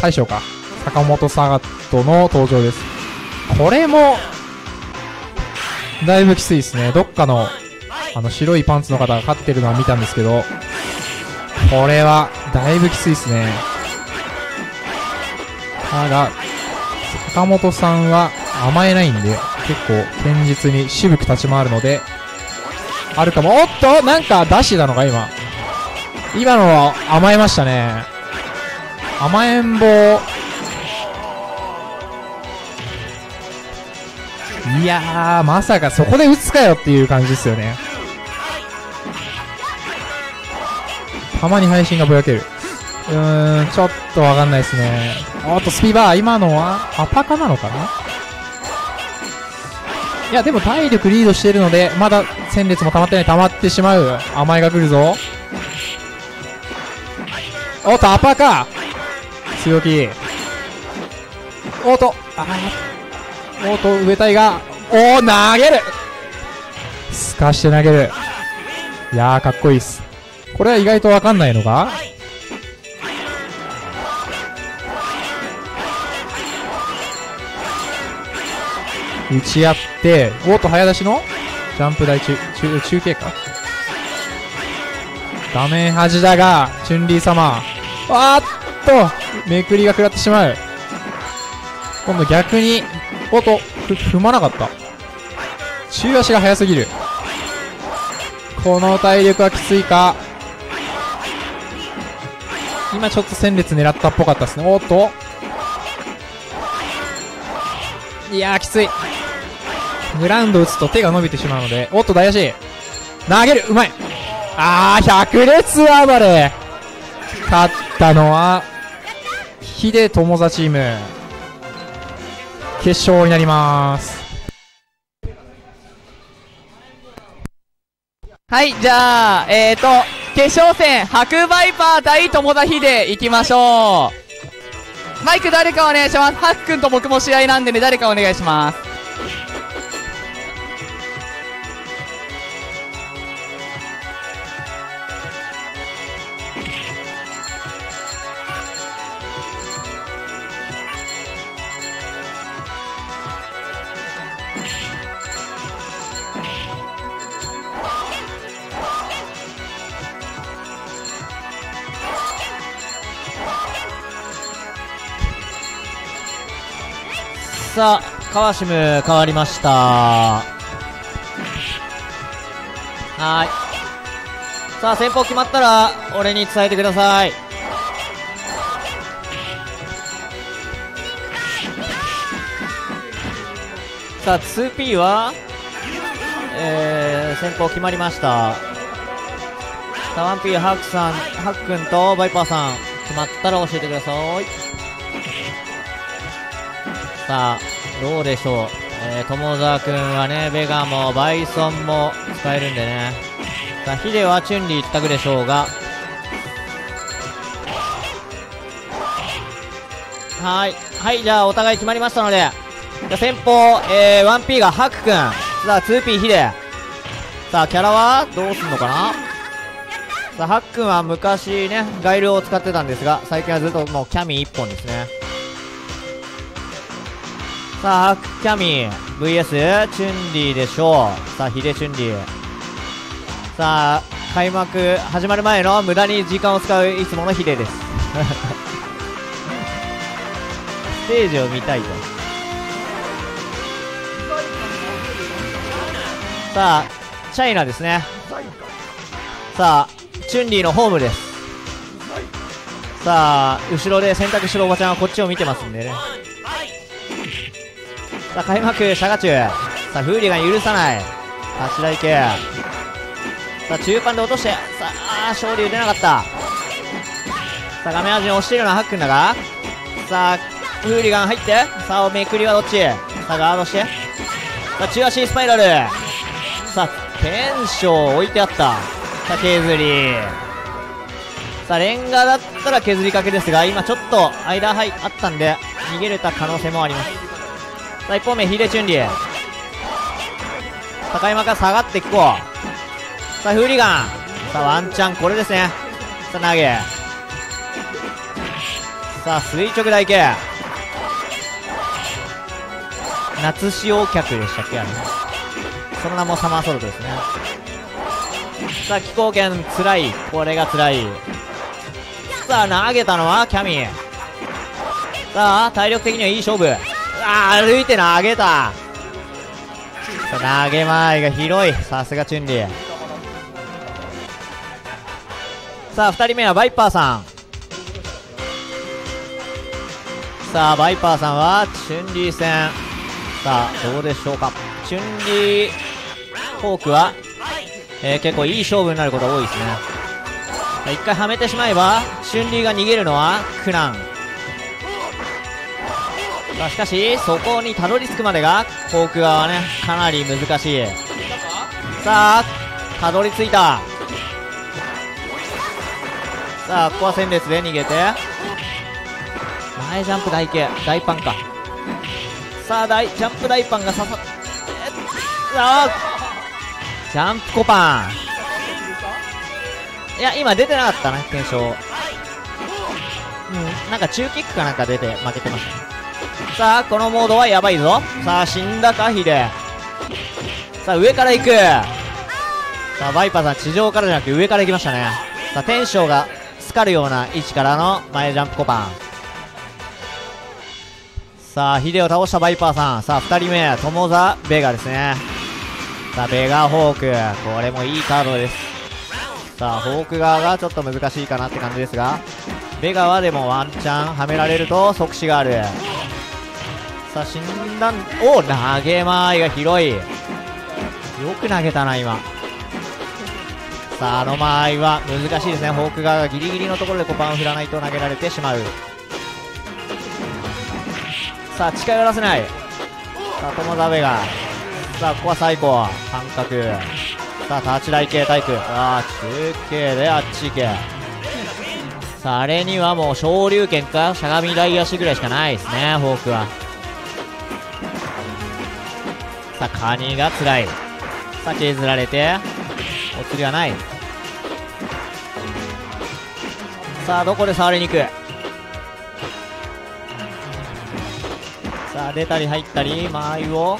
大将か。坂本サガットの登場です。これも、だいぶきついですね。どっかの、あの、白いパンツの方が勝ってるのは見たんですけど、これは、だいぶきついですね。ただ、坂本さんは甘えないんで、結構、堅実に渋く立ち回るので、あるかも。おっとなんか出してたのか、今。今のは甘えましたね。甘えん坊。いやー、まさかそこで打つかよっていう感じですよね。たまに配信がぼやける。うーん、ちょっとわかんないですね。おっと、スピーバー、今のは、アパカなのかな？いや、でも体力リードしてるので、まだ戦列も溜まってない、溜まってしまう。甘えが来るぞ。おっと、アパーか強気。おっと、あーおっと、上体が、おー、投げるすかして投げる。いやー、かっこいいっす。これは意外とわかんないのか？打ち合って、おっと早出しの？ジャンプ台中、中、中継か画面端だが、チュンリー様。あーっと、めくりが食らってしまう。今度逆に、おっと、ふ、踏まなかった。中足が速すぎる。この体力はきついか。今ちょっと戦列狙ったっぽかったですね。おっと。いやー、きつい。グラウンド打つと手が伸びてしまうので、おっと、大足。投げるうまいあー、百列暴れ勝ったのは、ヒデ友座チーム。決勝になります。はい、じゃあ、えーと、決勝戦、白バイパー対友田秀行きましょう。マイク誰かお願いします。ハッくんと僕も試合なんでね、誰かお願いします。さあ、川シム変わりました。はい。さあ、先方決まったら、俺に伝えてください。さあ、2P は、えー、先方決まりました。さあ、1P、ハックさん、ハックんとバイパーさん、決まったら教えてください。さあ、どうでしょう。えー、友沢くんはね、ベガもバイソンも使えるんでね。さあ、ヒデはチュンリー一択でしょうが。はい。はい、じゃあお互い決まりましたので。じゃあ先方、えー、1P がハクくん。さあ、2P ヒデ。さあ、キャラはどうすんのかなさあ、ハックンは昔ね、ガイルを使ってたんですが、最近はずっともうキャミ一本ですね。さあ、キャミー VS チュンリーでしょう。さあ、ヒデチュンリー。さあ、開幕始まる前の無駄に時間を使ういつものヒデです。[LAUGHS] ステージを見たいと。さあ、チャイナですね。さあ、チュンリーのホームです。さあ、後ろで選択してるおばちゃんはこっちを見てますんでね。さあ、開幕、シャガチュウ。さあ、フーリガン許さない。立ち台系。さあ、中盤で落として。さあ、勝利出なかった。さあ、画面端に押しているのはハックンだが。さあ、フーリガン入って。さあ、めくりはどっち？さあ、ガードして。さあ、中足スパイラル。さあ、テンション置いてあった。さあ、削り。さあ、レンガだったら削りかけですが、今ちょっと間はいあったんで、逃げれた可能性もあります。さあ、一方目、ヒデチュンリー。高山から下がっていこう。さあ、フーリガン。さあ、ワンチャン、これですね。さあ、投げ。さあ、垂直台形。夏使用客でしたっけあれ。その名もサマーソルトですね。さあ、気候圏辛い。これが辛い。さあ、投げたのはキャミー。さあ、体力的にはいい勝負。あー歩いて投げた。投げ前が広い。さすがチュンリー。さあ、二人目はバイパーさん。さあ、バイパーさんは、チュンリー戦。さあ、どうでしょうか。チュンリー、フォークは、えー、結構いい勝負になることが多いですね。一回はめてしまえば、チュンリーが逃げるのは、クナン。さあ、しかし、そこにたどり着くまでが、フォーク側はね、かなり難しい。さあ、たどり着いた。さあ、ここは戦列で逃げて。前ジャンプ大系、大パンか。さあ、大、ジャンプ大パンが刺さって、あ、ジャンプコパン。いや、今出てなかったな、検証。うん、なんか中キックかなんか出て負けてましたね。さあこのモードはやばいぞ。さあ死んだかヒデ。さあ上から行く。さあバイパーさん地上からじゃなくて上から行きましたね。さあ天章がスカるような位置からの前ジャンプコパン。さあヒデを倒したバイパーさん。さあ2人目友ザベガですね。さあベガホーク。これもいいカードです。さあホーク側がちょっと難しいかなって感じですがベガはでもワンチャンはめられると即死がある。さあ死んだんお投げ間合いが広い。よく投げたな今。さああの間合いは難しいですね。ホーク側がギリギリのところでコパンを振らないと投げられてしまう。さあ近寄らせない。さあ友田ベガさあここは最高。感覚。さあ立ち台系タイプ。ああ中継であっち行け。さああれにはもう昇竜拳かしゃがみ台足ぐらいしかないですねフォークは。さあカニが辛い。さあ削られてお釣りはない。さあどこで触りに行く？さあ出たり入ったり間合いを。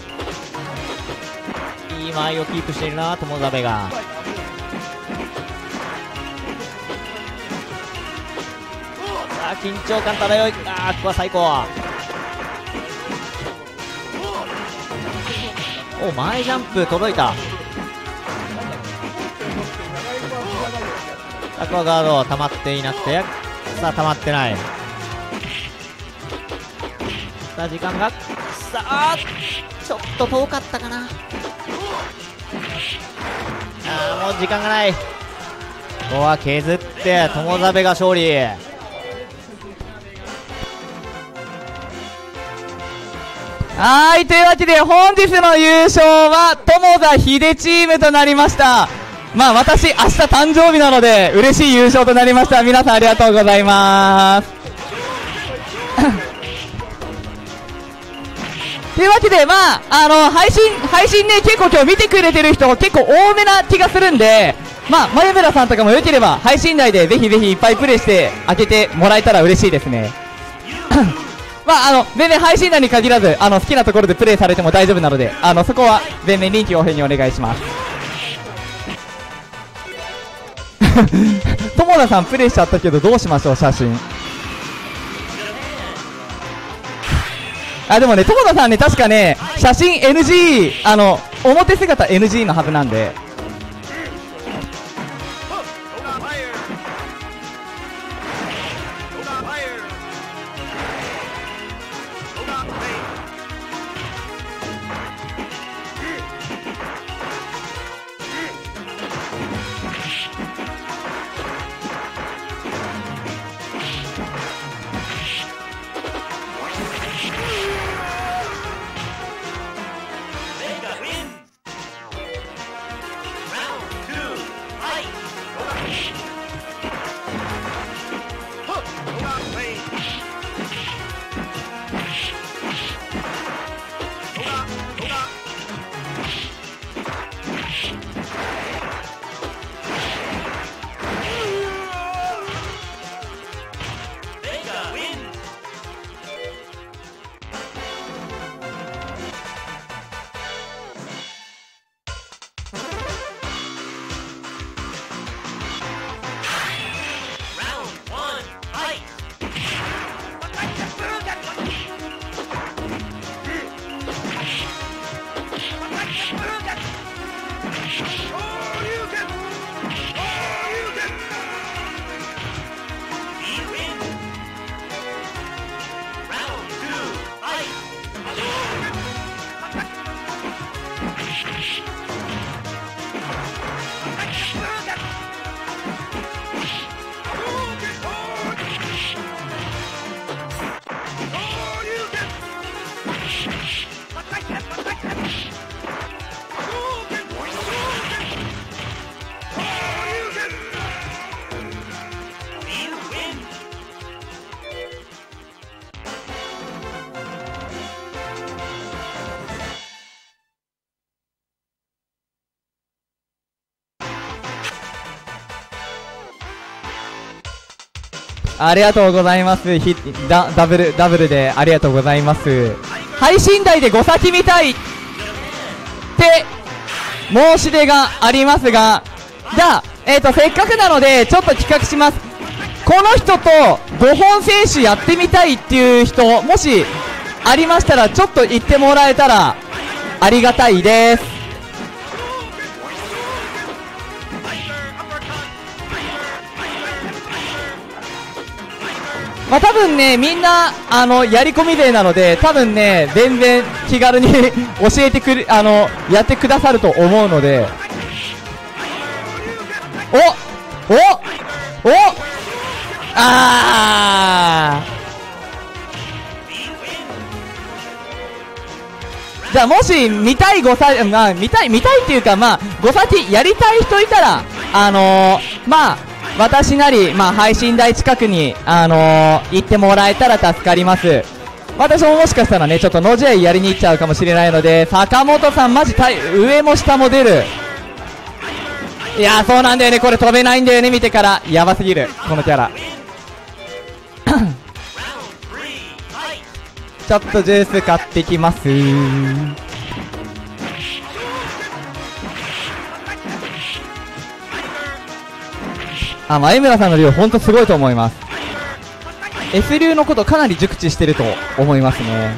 いい間合いをキープしているな友ザベが。さあ緊張感漂いあーここは最高。お前ジャンプ届いた。アクアガード溜まっていなくてさあ溜まってない。さあ時間がさあちょっと遠かったかな。あーもう時間がない。ここは削って友ザベが勝利。はい、というわけで本日の優勝は、友田秀チームとなりました。まあ私、明日誕生日なので、嬉しい優勝となりました。皆さんありがとうございます。[LAUGHS] というわけで、まあ、あの、配信、配信ね、結構今日見てくれてる人結構多めな気がするんで、まあ、前村さんとかも良ければ、配信内でぜひぜひいっぱいプレイして、開けてもらえたら嬉しいですね。まあ、あの、全然配信内に限らず、あの、好きなところでプレイされても大丈夫なので、あの、そこは全面臨機応変にお願いします。[LAUGHS] 友田さんプレイしちゃったけど、どうしましょう、写真。あ、でもね、友田さんね、確かね、写真 NG、あの、表姿 NG のはずなんで、ありがとうございます。ひダダブル、ダブルでありがとうございます。配信台で5先見たいって申し出がありますが、じゃあ、えっ、と、せっかくなので、ちょっと企画します。この人と5本選手やってみたいっていう人、もしありましたら、ちょっと言ってもらえたらありがたいです。まあ多分ね、みんな、あの、やり込み勢なので、多分ね、全然気軽に [LAUGHS] 教えてくれ、あの、やってくださると思うので、おおおあー。じゃあもし見たい5歳、まあ見たい、見たいっていうかまあ5歳やりたい人いたら、あのー、まあ私なり、まあ配信台近くに、あのー、行ってもらえたら助かります。私ももしかしたらね、ちょっと野試合やりに行っちゃうかもしれないので、坂本さんマジたい上も下も出る。いやーそうなんだよね、これ飛べないんだよね、見てから。やばすぎる、このキャラ。[COUGHS] ちょっとジュース買ってきます。あ、前村さんの量ほんとすごいと思います。S 流のことかなり熟知してると思いますね。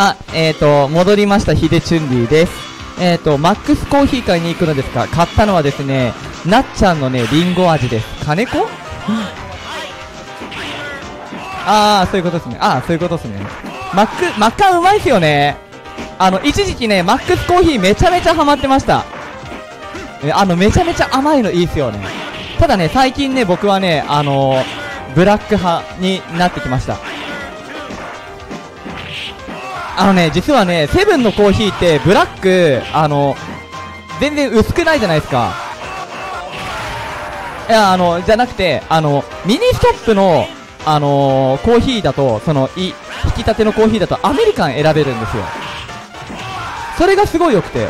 あ、えっ、ー、と、戻りました、ヒデチュンリーです。えっ、ー、と、マックスコーヒー買いに行くのですが、買ったのはですね、なっちゃんのね、リンゴ味です。金子？ああ、そういうことですね。ああ、そういうことですね。マック、マッカンうまいっすよね。あの、一時期ね、マックスコーヒーめちゃめちゃハマってました。えあの、めちゃめちゃ甘いのいいっすよね。ただね、最近ね、僕はね、あのーブラック派になってきました。あのね、実はね、セブンのコーヒーって、ブラック、あの、全然薄くないじゃないですか。いや、あの、じゃなくて、あの、ミニストップの、あのーコーヒーだと、その、い、挽きたてのコーヒーだとアメリカン選べるんですよ。それがすごい良くて、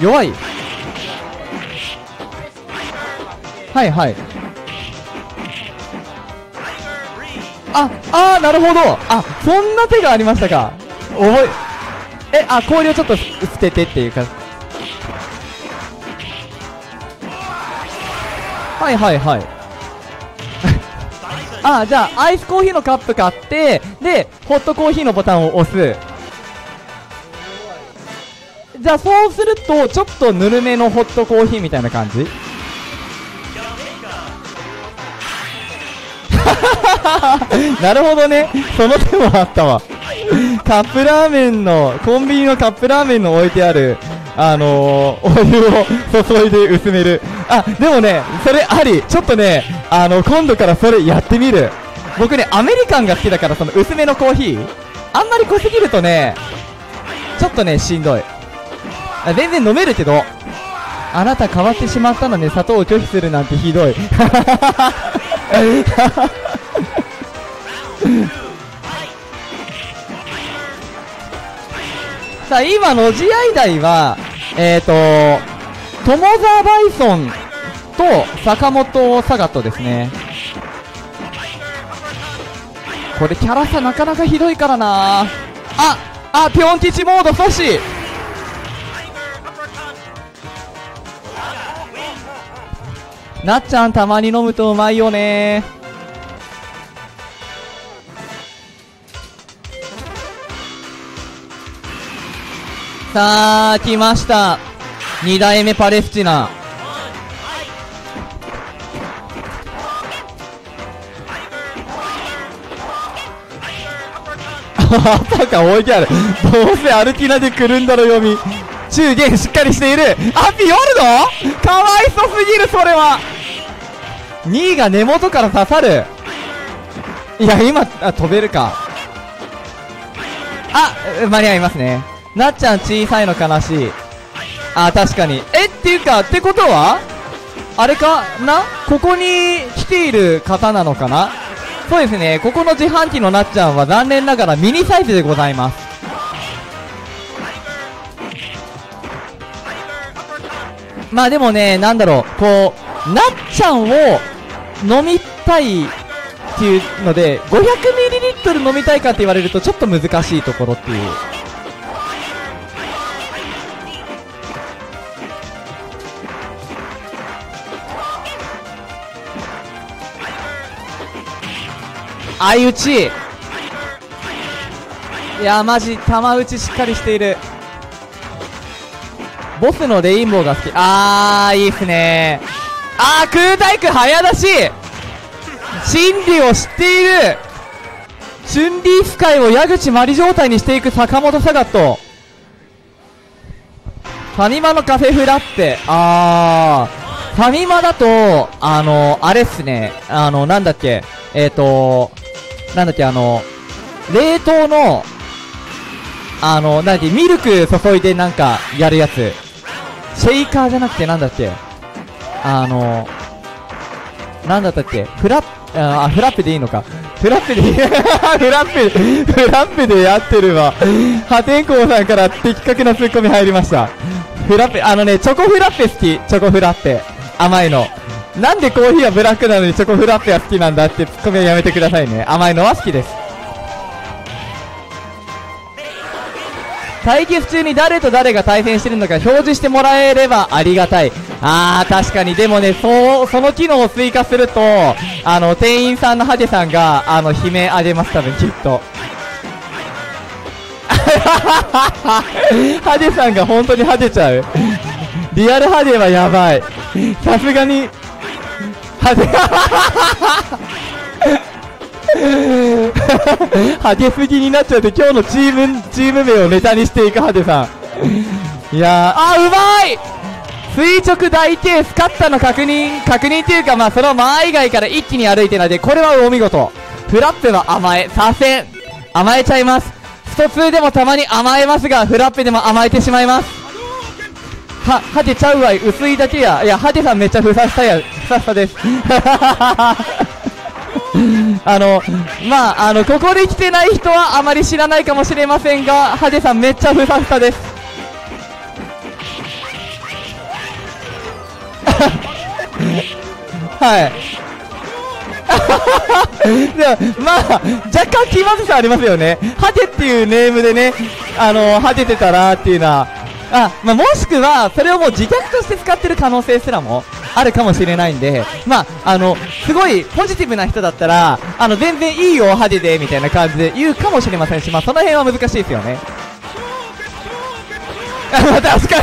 弱い。はいはい。あ、あー、なるほど。あ、そんな手がありましたか。覚え、え、あ、氷をちょっと捨ててっていうか。はいはいはい。[LAUGHS] あ、じゃあ、アイスコーヒーのカップ買って、で、ホットコーヒーのボタンを押す。じゃあ、そうすると、ちょっとぬるめのホットコーヒーみたいな感じ？[LAUGHS] なるほどね。その手もあったわ。カップラーメンの、コンビニのカップラーメンの置いてある、あのー、お湯を [LAUGHS] 注いで薄める。あ、でもね、それあり。ちょっとね、あの、今度からそれやってみる。僕ね、アメリカンが好きだから、その薄めのコーヒー。あんまり濃すぎるとね、ちょっとね、しんどい。あ全然飲めるけど、あなた変わってしまったのね、砂糖を拒否するなんてひどい。[LAUGHS] さあ、今の地合台は、えっ、ー、と、友沢バイソンと坂本サガットですね。これキャラ差なかなかひどいからな。あ、あ、ピョン吉モード阻止。なっちゃんたまに飲むとうまいよね。さあ、来ました。二代目パレスチナ。赤が置いてある。どうせアルティナで来るんだろ読み。中元しっかりしている。あ、ピヨルドかわいそすぎる、それは。2位が根元から刺さる。いや、今、あ、飛べるか。あ、間に合いますね。なっちゃん小さいの悲しい。あ、確かに。え、っていうか、ってことはあれか？な？ここに来ている方なのかな？そうですね。ここの自販機のなっちゃんは残念ながらミニサイズでございます。まあでもね、なんだろう、こう、なっちゃんを飲みたいっていうので、500ml 飲みたいかって言われるとちょっと難しいところっていう。相打ち。いやマジ玉打ちしっかりしている。ボスのレインボーが好き。あーいいっすね。あー空対空早出し。真理を知っている。チュンリース界を矢口まり状態にしていく坂本サガットファミマのカフェフラッペあーファミマだとあのあれっすね。あのなんだっけ。えっ、ー、となんだっけ、あの、冷凍の、あの、なんだっけ、ミルク注いでなんか、やるやつ。シェイカーじゃなくてなんだっけ、あの、なんだったっけ、フラッ、あ、フラップでいいのか。フラップで、[LAUGHS] フラップ、フラップでやってるわ。破天荒さんから的確なツッコミ入りました。フラッペ、あのね、チョコフラッペ好き。チョコフラッペ。甘いの。なんでコーヒーはブラックなのにチョコフラッペは好きなんだってツッコミはやめてくださいね。甘いのは好きです。対決中に誰と誰が対戦してるのか表示してもらえればありがたい。あー、確かに。でもね、そう、その機能を追加すると、あの、店員さんのハゲさんが、あの、悲鳴あげます、多分、きっと。[LAUGHS] ハゲさんが本当にハゲちゃう。リアルハゲはやばい。さすがに、はハゲすぎになっちゃうと今日のチーム、チーム名をネタにしていくハゲさん。いやー、あ、うまい垂直大ケース、勝ったの確認、確認っていうか、まあ、その間以外から一気に歩いてるので、これはお見事。フラッペは甘え、左遷。甘えちゃいます。スト2でもたまに甘えますが、フラッペでも甘えてしまいます。は、ハゲちゃうわい、薄いだけや。いや、ハゲさんめっちゃふさふさや、さふさです。[LAUGHS] あの、まあ、あの、ここで来てない人はあまり知らないかもしれませんが、ハゲさんめっちゃふさふさです。[LAUGHS] はい。[LAUGHS] でも、まあ、若干気まずさありますよね。ハゲっていうネームでね、あの、ハゲてたらっていうのは、あ、まあ、もしくは、それをもう自虐として使ってる可能性すらもあるかもしれないんで、まあ、あの、すごいポジティブな人だったら、あの、全然いいよ、派手で、みたいな感じで言うかもしれませんし、まあ、その辺は難しいですよね。まあ確か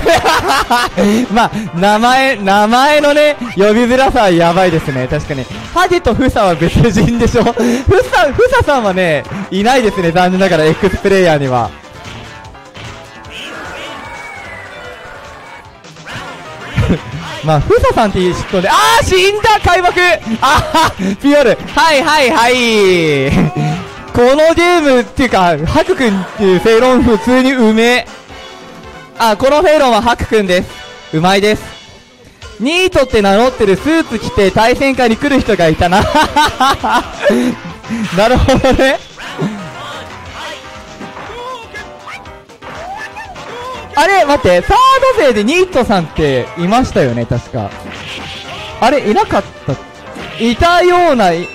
に [LAUGHS] まあ、名前、名前のね、呼びづらさはやばいですね。確かに。ハゲとフサは別人でしょフサ、フサさんはね、いないですね。残念ながら X プレイヤーには。まあ、フサさんっていう人で、あー死んだ開幕あーピオルはいはいはいこのゲームっていうか、ハク君っていうセイロン普通にうめえ。あ、このフェイロンはハク君です。うまいです。ニートって名乗ってるスーツ着て対戦会に来る人がいたな。[LAUGHS] なるほどね。あれ、待って、サード勢でニートさんっていましたよね、確か。あれ、いなかった。いたような、い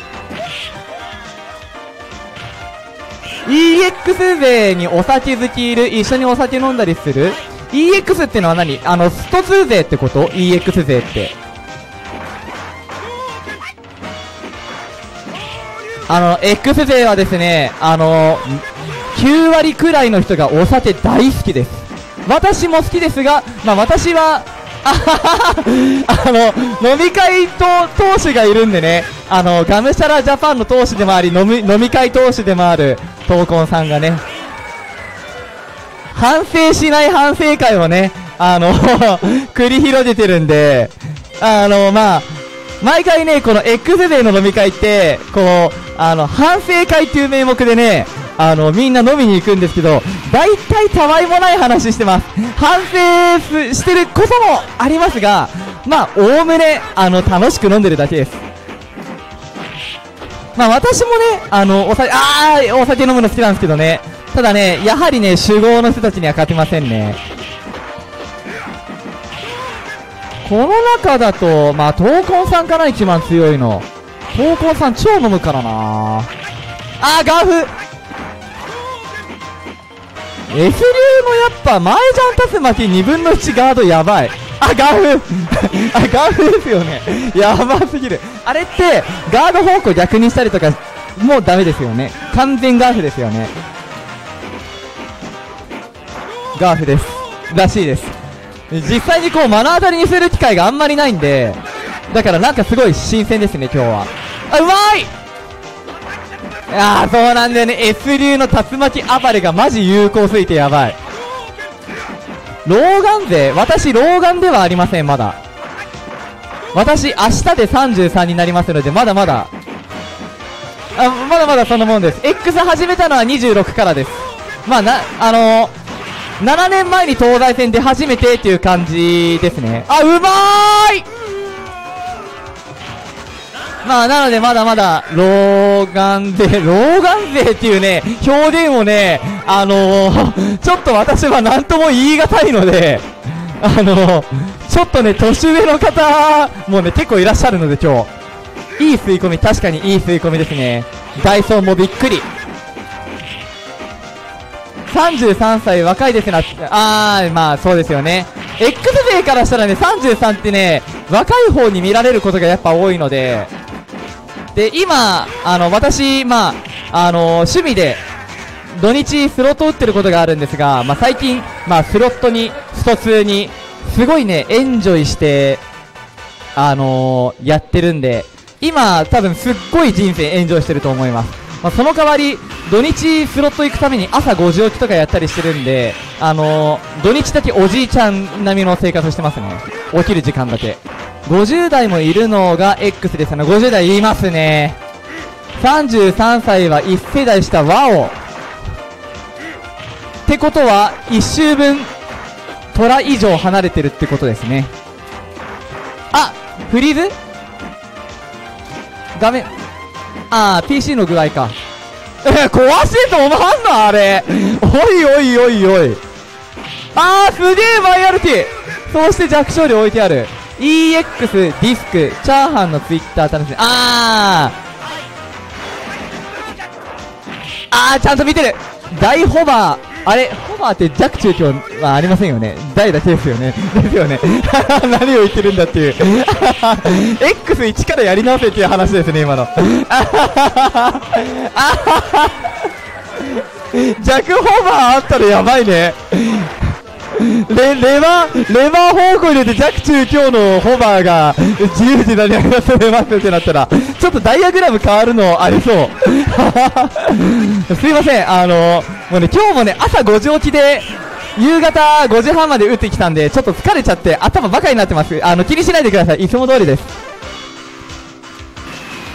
EX 勢にお酒好きいる、一緒にお酒飲んだりする ?EX ってのは何？あの、スト2勢ってこと ?EX 勢って。あの、X 勢はですね、あの、9割くらいの人がお酒大好きです。私も好きですが、まあ私は、あの、飲み会と投手がいるんでね、あの、ガムシャラジャパンの投手でもあり、飲み、飲み会投手でもある、闘魂さんがね、反省しない反省会をね、あの、[LAUGHS] 繰り広げてるんで、あの、まあ、毎回ね、この X デーの飲み会って、こう、あの、反省会っていう名目でね、あの、みんな飲みに行くんですけど、大体たわいもない話してます。反省すしてることもありますが、まあ、おおむね、あの、楽しく飲んでるだけです。まあ、私もね、あの、お酒、あー、お酒飲むの好きなんですけどね、ただね、やはりね、酒豪の人たちには勝てませんね。この中だと、まあ、闘魂さんかな、一番強いの。闘魂さん超飲むからなあー、ガーフ F 流のやっぱ前ジャン竜巻2分の1ガードやばい。あ、ガーフあ、ガーフですよね。やばすぎる。あれって、ガード方向逆にしたりとか、もうダメですよね。完全ガーフですよね。ガーフです。らしいです。実際にこう目の当たりにする機会があんまりないんで、だからなんかすごい新鮮ですね、今日は。あ、うまいああ、そうなんだよね。S 流の竜巻暴れがマジ有効すぎてやばい。老眼勢？私、老眼ではありません、まだ。私、明日で33になりますので、まだまだ。あ、まだまだそのもんです。X 始めたのは26からです。まあ、な、あのー、7年前に東西戦で初めてっていう感じですね。あ、うまーいまあ、なのでまだまだ、老眼で、[LAUGHS] 老眼勢っていうね、表現をね、あのー、[LAUGHS] ちょっと私は何とも言い難いので、[LAUGHS] あのー、ちょっとね、年上の方もね、結構いらっしゃるので今日。いい吸い込み、確かにいい吸い込みですね。ダイソンもびっくり。33歳若いですな、あー、まあそうですよね。X 勢からしたらね、33ってね、若い方に見られることがやっぱ多いので、で、今、あの、私、まあ、あの趣味で、土日スロット打ってることがあるんですが、まあ、最近、まあ、スロットに、スト2に、すごいね、エンジョイして、あのーやってるんで、今、多分すっごい人生エンジョイしてると思います。まあ、その代わり、土日スロット行くために朝5時起きとかやったりしてるんで、あのー、土日だけおじいちゃん並みの生活してますね。起きる時間だけ。50代もいるのが X ですね。50代いますね。33歳は1世代したワオ。ってことは、1周分、トラ以上離れてるってことですね。あフリーズ？画面、あー、PC の具合か。え、[LAUGHS] 壊してと思わんのあれ。おいおいおいおい。あー、すげえマイアルティそして弱小量置いてある。EX、ディスク、チャーハンのツイッター楽しみ。あー。あー、ちゃんと見てる大ホバー。あれ、ホバーって弱中強はありませんよね。大だけですよね。ですよね。[LAUGHS] 何を言ってるんだっていう。[LAUGHS] X1 からやり直せっていう話ですね、今の。[LAUGHS] 弱ホバーあったらやばいね。[LAUGHS] レ、レバー、レバー方向入れて弱中強のホバーが自由自在に上がせれますってなったら、ちょっとダイヤグラム変わるのありそう。[LAUGHS] すいません、あの、もうね、今日もね、朝5時起きで、夕方5時半まで打ってきたんで、ちょっと疲れちゃって頭バカになってます。あの、気にしないでください。いつも通りです。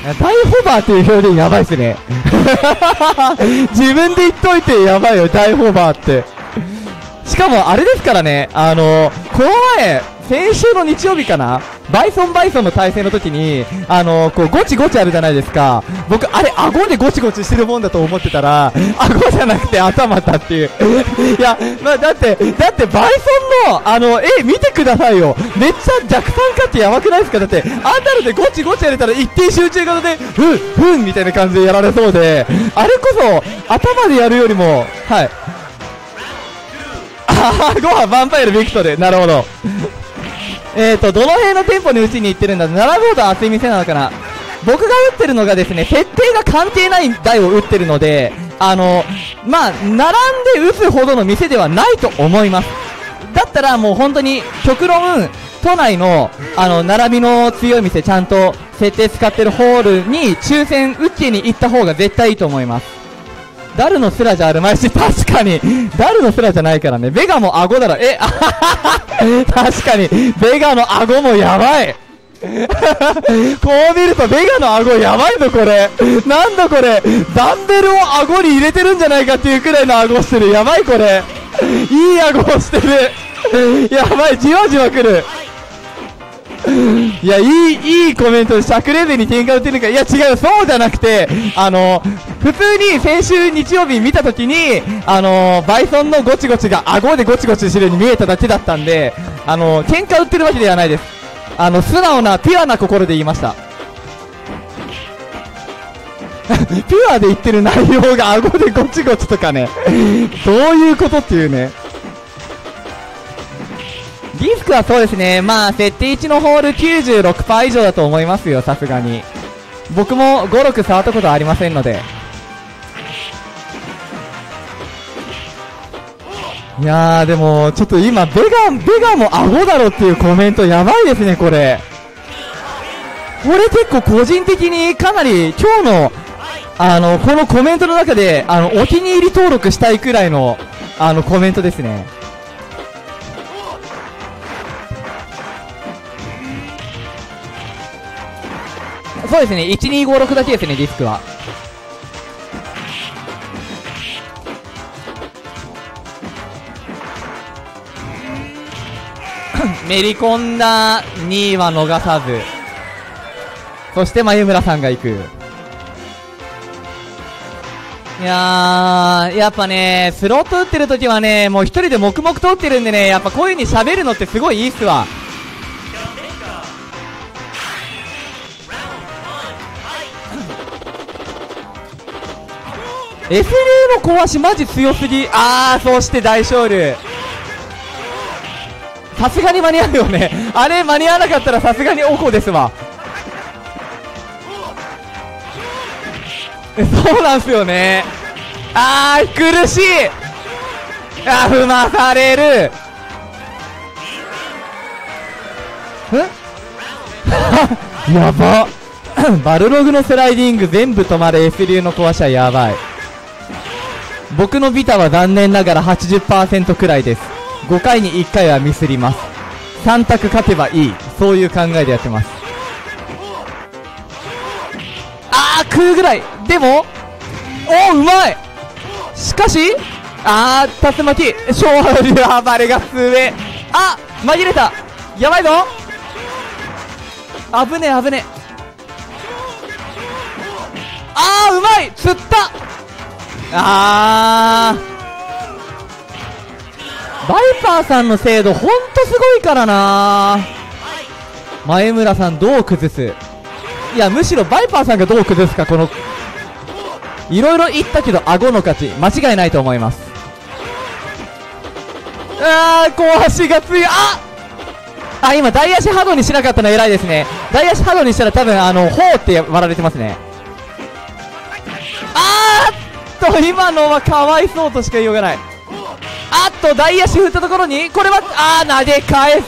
大ホバーっていう表現やばいっすね。[LAUGHS] 自分で言っといてやばいよ、大ホバーって。しかもあれですからね、あのこの前、先週の日曜日かなバイソンバイソンの対戦の時に、あのこう、ゴチゴチあるじゃないですか。僕、あれ、顎でゴチゴチしてるもんだと思ってたら、顎じゃなくて頭だっていう。いや、まあ、だって、だって、バイソンの、あの、絵見てくださいよ。めっちゃ弱酸化ってやばくないですか？だって、あんなのでゴチゴチやれたら一定集中型で、ふん、ふんみたいな感じでやられそうで、あれこそ、頭でやるよりも、はい。あー、ご飯、ヴァンパイル、ビクトル。なるほど。えーと、どの辺の店舗に打ちに行ってるんだ ?7 号と熱い店なのかな？僕が打ってるのがですね、設定が関係ない台を打ってるので、あの、まあ、並んで打つほどの店ではないと思います。だったらもう本当に、極論、都内の、あの、並びの強い店、ちゃんと設定使ってるホールに抽選打ちに行った方が絶対いいと思います。ダルのスラじゃあるまいし、[LAUGHS] 確かに、ダルのスラじゃないからね、ベガも顎だろ、え、あはは確かに、ベガの顎もやばい。[LAUGHS] こう見るとベガの顎やばいぞこれ。なんだこれ。ダンベルを顎に入れてるんじゃないかっていうくらいの顎してる。やばいこれ。いい顎をしてる。やばいじわじわくる。[LAUGHS] いや、いい、いいコメントで、灼レベルに喧嘩打てるか。いや、違う、そうじゃなくて、あの、普通に先週日曜日見たときに、あの、バイソンのゴチゴチが顎でゴチゴチしてるように見えただけだったんで、あの、喧嘩売ってるわけではないです。あの、素直な、ピュアな心で言いました。[LAUGHS] ピュアで言ってる内容が顎でゴチゴチとかね、どういうことっていうね。ディスクはそうですね、まあ、設定1のホール96%以上だと思いますよ、さすがに。僕も5、6触ったことありませんので。いやー、でも、ちょっと今、ベガ、ベガも顎だろっていうコメントやばいですね、これ。これ結構個人的にかなり今日の、あの、このコメントの中で、あの、お気に入り登録したいくらいの、あの、コメントですね。そうですね、1256だけですね、ディスクは。[COUGHS] めり込んだ2位は逃さず。そして、眉村さんが行く。いやー、やっぱね、スロット打ってる時はね、もう一人で黙々と打ってるんでね、やっぱこういう風に喋るのってすごいいいっすわ。SLA の壊しマジ強すぎ。あー、そして大勝利。さすがに間に合うよね。あれ間に合わなかったらさすがにおこですわ。そうなんすよね。あー、苦しいあ、踏まされる。え？[LAUGHS] やば。バルログのスライディング全部止まる S 流の壊しはやばい僕のビタは残念ながら80%くらいです。5回に1回はミスります。3択勝てばいい。そういう考えでやってます。あー食うぐらい。でもおうまい。しかしあー竜巻。勝利はバレが上あ紛れた。やばいぞ。危ねえ危ねえ。あーうまい。釣った。あー。バイパーさんの精度ほんとすごいからな。前村さんどう崩す？いやむしろバイパーさんがどう崩すかこのいろいろ言ったけど顎の勝ち間違いないと思います。あー小足が強いああ今大足波動にしなかったの偉いですね。大足波動にしたら多分あのほうって割られてますね。あーと今のはかわいそうとしか言いようがない。あっと大足振ったところにこれはあー投げ返す。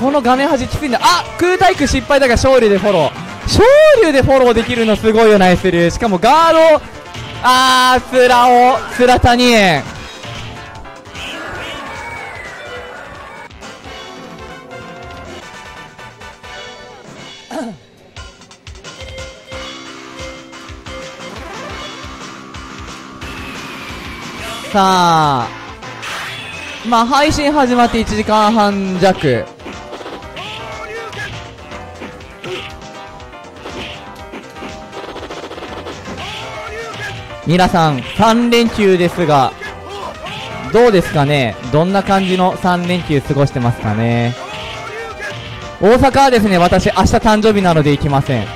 この画面端きついんだ。あ空対空失敗だが勝利でフォロー。勝利でフォローできるのすごいよナイスリュー。しかもガードああスラオスラタニエンさあまあ配信始まって1時間半弱。皆さん3連休ですがどうですかね？どんな感じの3連休過ごしてますかね？大阪はですね私明日誕生日なので行きません。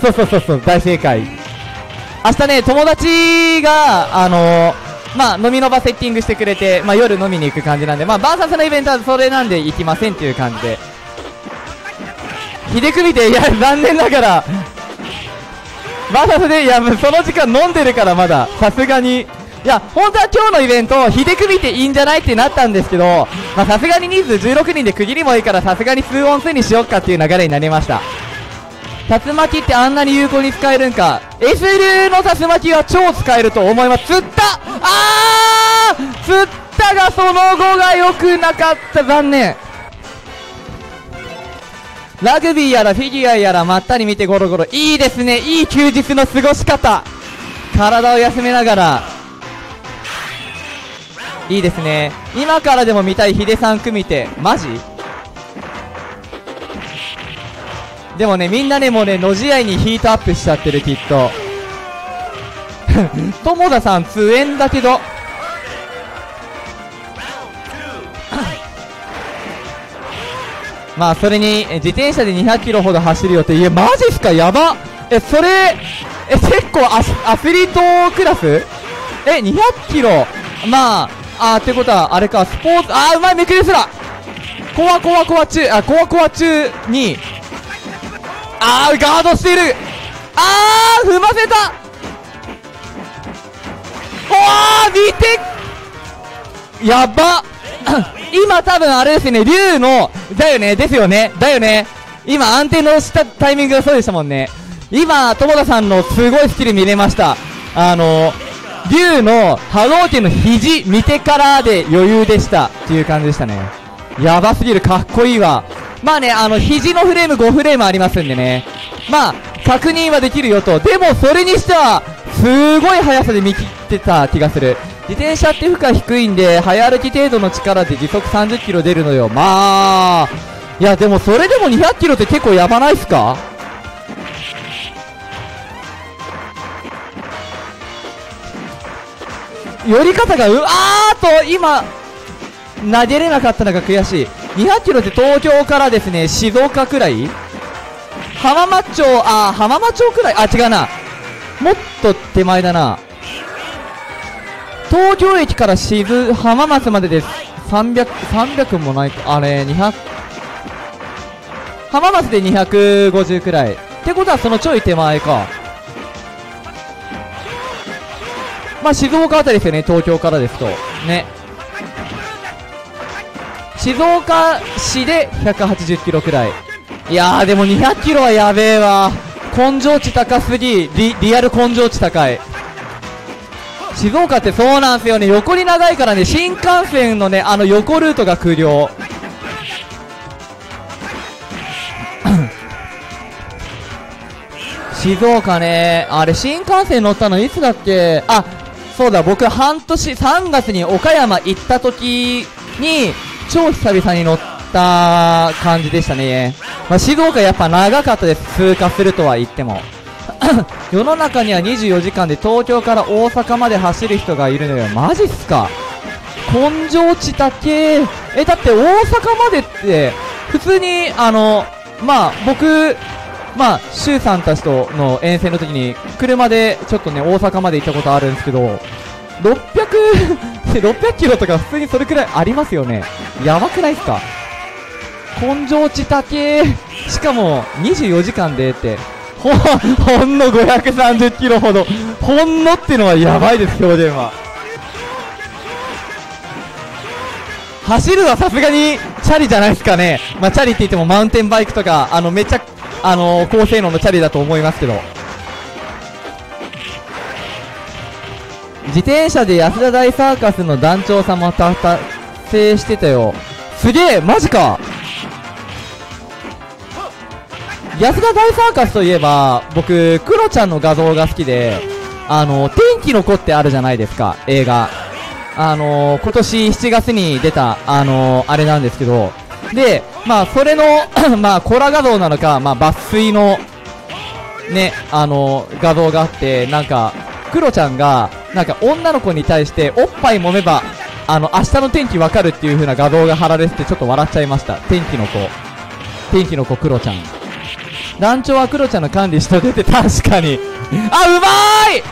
そうそうそうそう大正解。明日ね友達があのーまあ飲みの場セッティングしてくれて、まあ、夜飲みに行く感じなんで、まあ、バーサスのイベントはそれなんで行きませんっていう感じで。秀組でいや残念ながらバーサスでいやその時間飲んでるからまださすがに。いや本当は今日のイベント秀組っていいんじゃないってなったんですけどまさすがに人数16人で区切りもいいからさすがに数音数にしよっかっていう流れになりました。竜巻ってあんなに有効に使えるんか。S 流の竜巻は超使えると思います。釣った。あー！釣ったがその後が良くなかった。残念。ラグビーやらフィギュアやらまったり見てゴロゴロ。いいですね。いい休日の過ごし方。体を休めながら。いいですね。今からでも見たいヒデさん組手マジ？でもねみんなねもうねのじ合いにヒートアップしちゃってるきっと。[LAUGHS] 友田さん通縁だけど。まあそれに自転車で200キロほど走るよっていやマジっすか？やば。えそれえ結構アスアスリートクラス？え200キロ？まああーってことはあれかスポーツあーうまいめくりすらコアコアコア中あコアコア中にあーガードしている。あー踏ませた。おー見て。やば。[CLEARS THROAT] 今多分あれですね竜のだよねですよね。だよね。今安定のしたタイミングがそうでしたもんね。今友田さんのすごいスキル見れました。あの竜の波動拳の肘見てからで余裕でした。っていう感じでしたね。やばすぎる。かっこいいわ。まあねあの肘のフレーム5フレームありますんでね。まあ確認はできるよと。でもそれにしてはすごい速さで見切ってた気がする。自転車って負荷低いんで早歩き程度の力で時速30キロ出るのよ。まあいやでもそれでも200キロって結構やばないっすか？寄り方がうあーと今投げれなかったのが悔しい。200キロって東京からですね静岡くらい？浜松町あ浜松町くらい？あ違うな。もっと手前だな。東京駅から静浜松までです。300 300もない。かあれ200浜松で250くらい。ってことはそのちょい手前か。まあ静岡あたりですよね東京からですと。ね。静岡市で180キロくらい。いやーでも200キロはやべえわ。根性値高すぎ。リリアル根性値高い。静岡ってそうなんすよね。横に長いからね新幹線のねあの横ルートが空量。[COUGHS] 静岡ねあれ新幹線乗ったのいつだっけ？あそうだ僕半年3月に岡山行った時に超久々に乗った感じでしたね、まあ、静岡やっぱ長かったです。通過するとは言っても。[COUGHS] 世の中には24時間で東京から大阪まで走る人がいるのよ。マジっすか。根性地だけえだって大阪までって普通にあのまあ僕まあ、周さんたちとの遠征の時に、車でちょっとね、大阪まで行ったことあるんですけど、600、[LAUGHS] 600キロとか普通にそれくらいありますよね。やばくないっすか？根性地だけしかも、24時間でって、ほ、ほんの530キロほど、ほんのってのはやばいです、表現は。走るはさすがにチャリじゃないですかね。まあ、チャリって言ってもマウンテンバイクとか、あの、めっちゃ、あの高性能のチャリだと思いますけど。自転車で安田大サーカスの団長さんも達成してたよ。すげえマジか安田大サーカスといえば、僕、クロちゃんの画像が好きで、あの、天気の子ってあるじゃないですか、映画。あの、今年7月に出た、あの、あれなんですけど、で、まあ、それの [CLEARS THROAT] まあ、コラ画像なのか、まあ、抜粋の、ね、あの、画像があって、なんか、クロちゃんが、なんか女の子に対して、おっぱい揉めば、あの、明日の天気わかるっていう風な画像が貼られてて、ちょっと笑っちゃいました。天気の子。天気の子、クロちゃん。団長はクロちゃんの管理しとけて確かに。あ、うまーい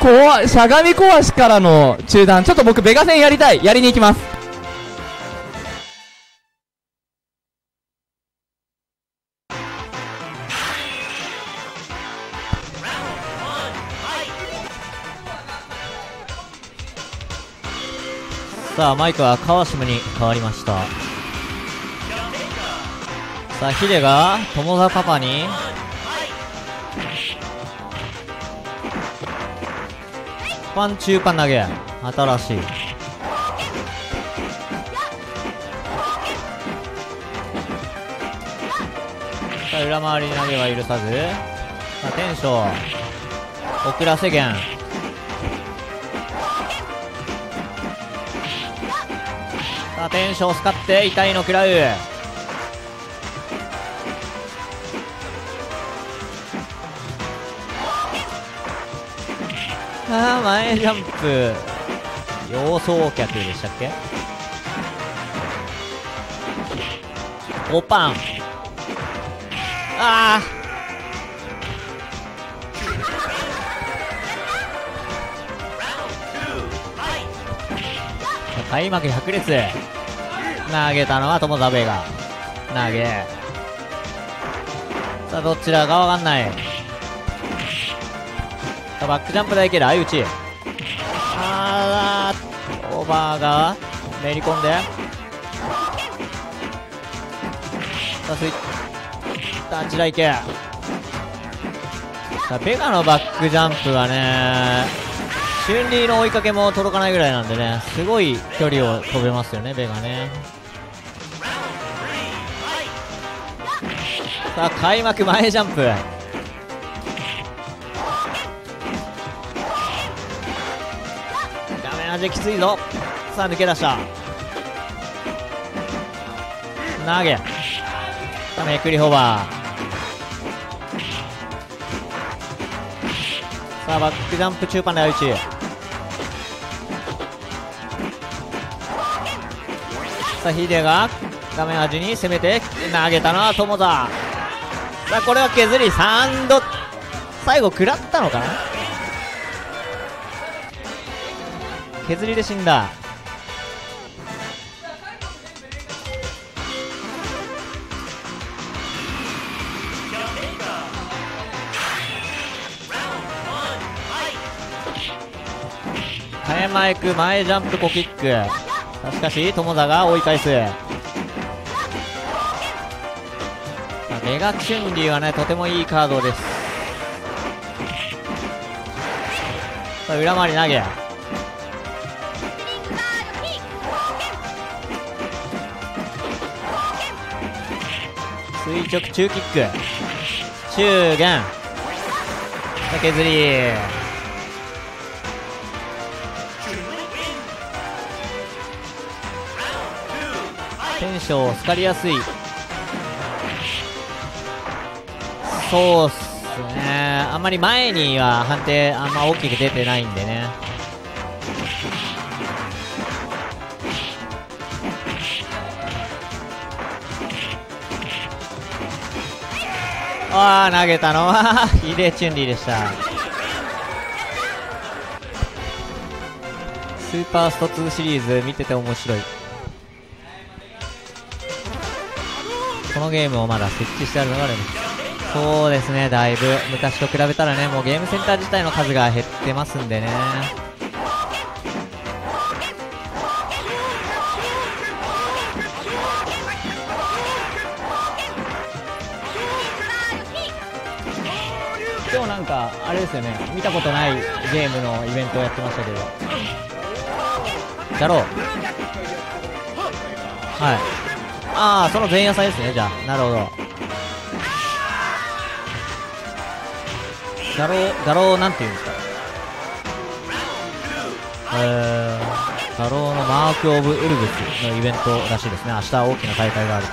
こわ、しゃがみ壊しからの中断。ちょっと僕、ベガ戦やりたい。やりに行きます。さあマイクは川島に変わりました。さあヒデが友田パパに。パン中パン投げ新しい。さあ裏回り投げは許さず。さあテンション遅らせ弦テンションを使って痛いの食らう。ああ前ジャンプ。様相客でしたっけ？5パン。ああ開幕百列投げたのは友田ベが。投げ。さあどちらかわかんない。さあバックジャンプでいける？相打ち。あーオーバーがめり込んで。さあスイッタッチだいけ。さあベガのバックジャンプはね春リーの追いかけも届かないぐらいなんでねすごい距離を飛べますよねベガね。さあ開幕前ジャンプ。画面味きついぞ。さあ抜け出した。投げ。さあめくりホバー。さあバックジャンプ中盤で相打ちさあヒデが画面端に攻めて投げたのは友田。さあこれは削り3度最後食らったのかな？削りで死んだ。前前く前ジャンプコキック。しかし友田が追い返す。メガチュンリーはねとてもいいカードです。さあ裏回り投げ垂直中キック。中元。削りテンション好かりやすい。そうっすね。あんまり前には判定あんま大きく出てないんでね。ああ投げたの。はヒデチュンリーでした。スーパースト2シリーズ見てて面白い。このゲームをまだ設置してあるのがあるんです。そうですねだいぶ。昔と比べたらねもうゲームセンター自体の数が減ってますんでね。今日なんかあれですよね見たことないゲームのイベントをやってましたけど。やろう。はい。ああその前夜祭ですねじゃあ。なるほど。ガローガローなんて言うんですか？えー、ガロのマーク・オブ・ウルブスのイベントらしいですね。明日大きな大会があると。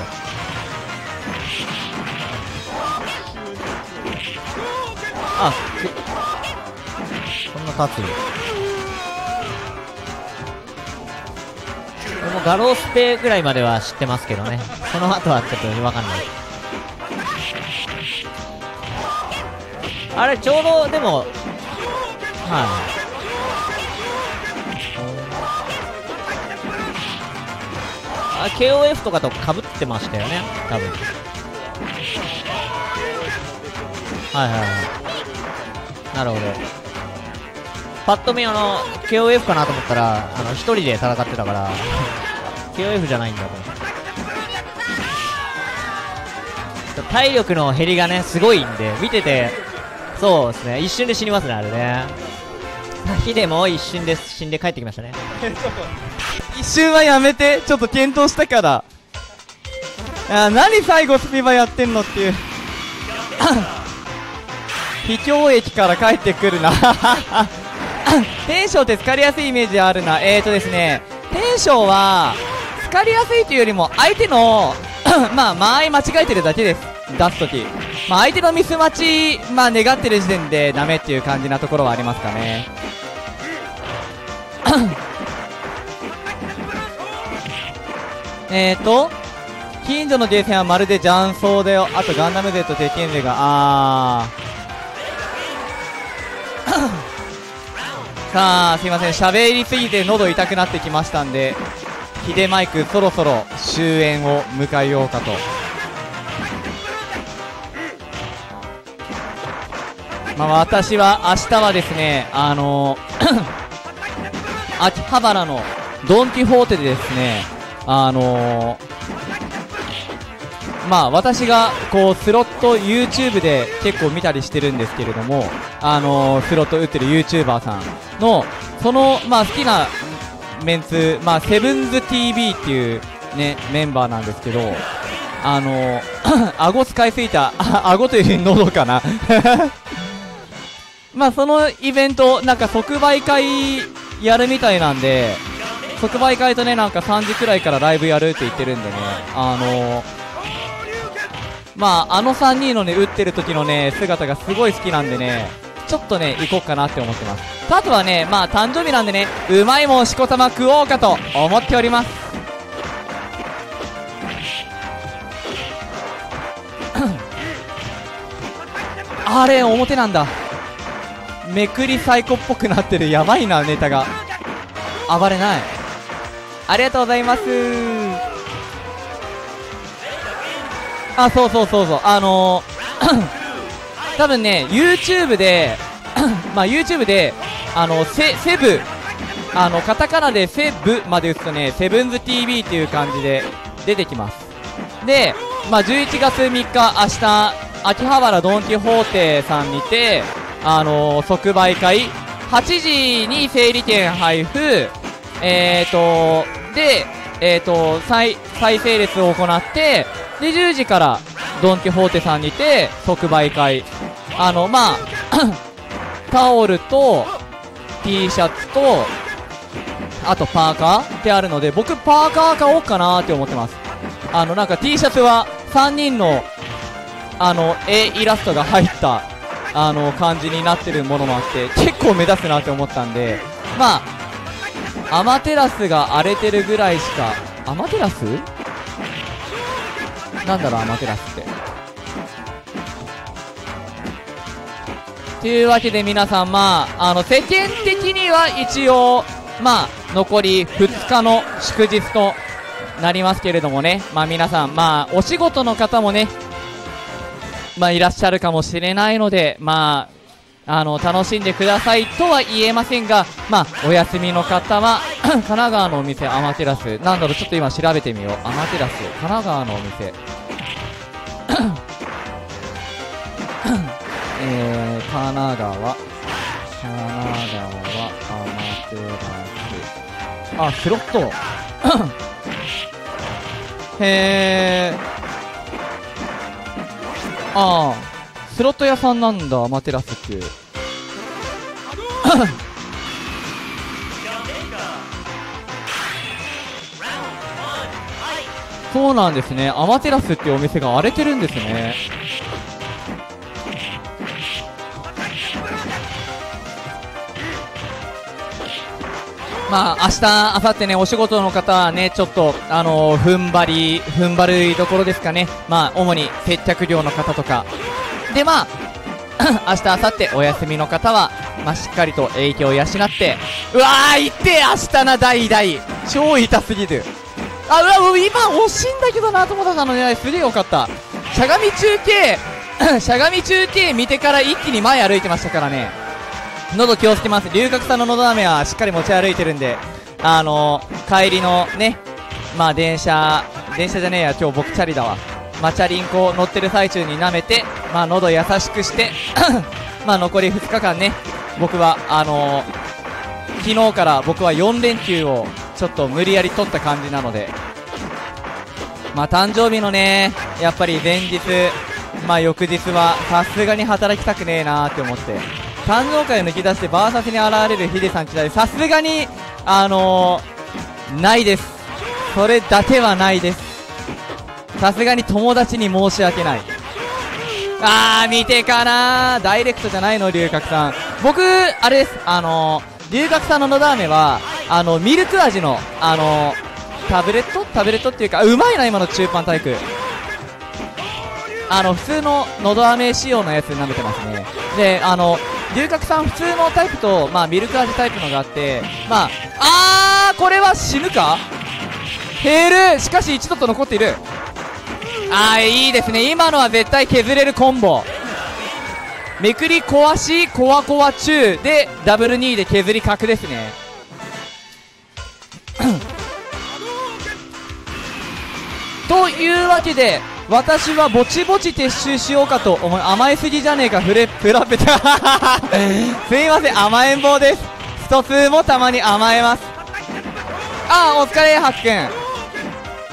あこんな立つ。俺もガロースペぐらいまでは知ってますけどね。その後はちょっとわかんない。ですあれちょうどでもはい、あ KOF とかとかぶってましたよね。多分。はいはいはい。なるほど。パッと見あの KOF かなと思ったらあの一人で戦ってたから [LAUGHS] KOF じゃないんだと。体力の減りがねすごいんで見ててそうですね。一瞬で死にますねあれね。ヒデも一瞬で死んで帰ってきましたね。[LAUGHS] 一瞬はやめてちょっと検討したから。あ何最後スピバやってんのっていう。[COUGHS] 秘境駅から帰ってくるな。[LAUGHS] テンションって疲れやすいイメージあるな。えーとですね。テンションは疲れやすいというよりも相手の [COUGHS] まあ間合い間違えてるだけです。出すとき。まあ相手のミス待ちまあ願ってる時点でダメっていう感じなところはありますかね。[COUGHS] えーと近所のゲーセンはまるで雀荘であとガンダム勢と鉄拳勢があー。[COUGHS] さあすいません。喋りすぎて喉痛くなってきましたんでヒデマイクそろそろ終焉を迎えようかと。まあ私は明日はですねあの [CLEARS THROAT] 秋葉原のドン・キホーテでですねあの、まあ私がこうスロット YouTube で結構見たりしてるんですけれどもあの、スロット打ってる YouTuber さんのそのまあ好きなメンツまあセブンズ TV っていうねメンバーなんですけどあのー、[CLEARS THROAT] 顎使いすぎたあ顎というより喉かな。[LAUGHS] まあそのイベントなんか即売会やるみたいなんで即売会とねなんか3時くらいからライブやるって言ってるんでねあのー、まああの3人のね打ってる時のね姿がすごい好きなんでねちょっとね行こうかなって思ってます。あとはねまあ誕生日なんでねうまいもんしこたま食おうかと思っております。あれ表なんだ。めくりサイコっぽくなってるやばいなネタが。暴れない。ありがとうございます。あそうそうそうそう。あのー、[COUGHS] 多分ね YouTube で [COUGHS] まあ YouTube であのセセブ。あのカタカナでセブまで打つとねセブンズ TV っていう感じで出てきます。でまあ、11月3日、明日、秋葉原ドン・キホーテさんにて、あのー即売会、8時に整理券配布、えーと、で、えーと、再、再整列を行って、で、10時からドン・キホーテさんにて即売会。あの、まあ、[CLEARS THROAT] タオルと、T シャツと、あとパーカーってあるので、僕パーカー買おうかなって思ってます。あの、なんか T シャツは3人の、あの、絵イラストが入った、あの、感じになってるものもあって、結構目立つなって思ったんで、まあ、アマテラスが荒れてるぐらいしか、アマテラス？なんだろう、アマテラスって。というわけで皆さん、まあ、あの、世間的には一応、まあ、残り2日の祝日となりますけれどもね、まあ皆さん、まあ、お仕事の方もね、まあいらっしゃるかもしれないので、まあ、あの、楽しんでくださいとは言えませんが、まあ、お休みの方は、[CLEARS THROAT] 神奈川のお店、アマテラス、なんだろう、ちょっと今調べてみよう。アマテラス、神奈川のお店。[CLEARS THROAT] えー、神奈川、神奈川、アマテラス。あ、スロット。[CLEARS THROAT] へー。ああ、スロット屋さんなんだ、アマテラスっていう。[COUGHS] そうなんですね。アマテラスっていうお店が荒れてるんですね。まあ、明日、明後日ね、お仕事の方はね、ちょっと、あの踏ん張り、踏ん張るところですかね。まあ、主に接客業の方とか。で、まあ、[CLEARS THROAT] 明日、明後日、お休みの方は、まあ、しっかりと影響を養って、うわー、行って明日な、大々。超痛すぎる。あ、うわ、今、惜しいんだけどなと思ったのね、すげえよかった。しゃがみ中継、[CLEARS THROAT] しゃがみ中継見てから一気に前歩いてましたからね。喉気をつけます。龍角さんの喉飴はしっかり持ち歩いてるんで、あのー、帰りのね、まあ電車、電車じゃねえや、今日僕チャリだわ。まあチャリンコ乗ってる最中に舐めて、まあ喉優しくして、[COUGHS] まあ残り2日間ね、僕は、あのー、昨日から僕は4連休をちょっと無理やり取った感じなので、まあ誕生日のね、やっぱり前日、まあ翌日はさすがに働きたくねえなーって思って、誕生会を抜き出してバーサスに現れるヒデさんちだでさすがに、あのー、ないです。それだけはないです。さすがに友達に申し訳ない。あー、見てかなダイレクトじゃないの、龍角さん。僕、あれです、あのー、龍角さんののど飴は、あの、ミルク味の、あのー、タブレット？タブレットっていうか、うまいな、今の中パンタイプ。あの、普通ののど飴仕様のやつ舐めてますね。で、あの、龍角さん普通のタイプと、まあ、ミルク味タイプのがあって、まあ、あー、これは死ぬか？減るしかし1ドット残っている。あー、いいですね。今のは絶対削れるコンボ。めくり壊し、コアコア中で、ダブル2で削り角ですね。というわけで、私はぼちぼち撤収しようかと思い、甘えすぎじゃねえか、フレ、フラペタ。[LAUGHS] すいません、甘えん坊です。スト2もたまに甘えます。ああ、お疲れ、ハッくん。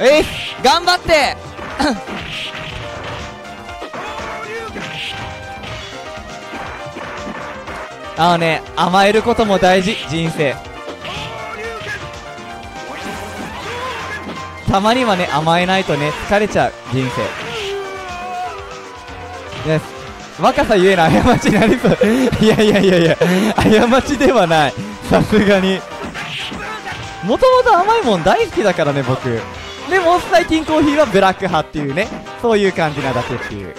えい、頑張って [LAUGHS] あのね、甘えることも大事、人生。たまにはね、甘えないとね、疲れちゃう、人生。です。若さゆえの過ちになりそう。いやいやいやいや、過ちではない。さすがに。もともと甘いもん大好きだからね、僕。でも、最近コーヒーはブラック派っていうね、そういう感じなだけっていう。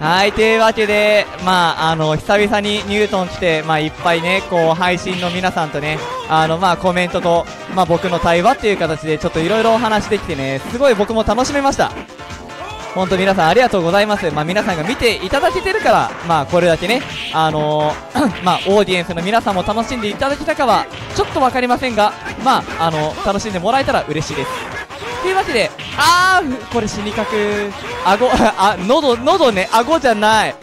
はい、というわけで、まあ、あの、久々にニュートン来て、まあ、いっぱいね、こう、配信の皆さんとね、あの、まあ、コメントと、まあ、僕の対話っていう形で、ちょっといろいろお話できてね、すごい僕も楽しめました。本当皆さんありがとうございます。まあ、皆さんが見ていただけてるから、まあ、これだけね、あのー [CLEARS THROAT] まあ、オーディエンスの皆さんも楽しんでいただけたかは、ちょっとわかりませんが、まあ、あの、楽しんでもらえたら嬉しいです。というわけで、あー、これ死にかく、顎、あ、喉、喉ね、顎じゃない。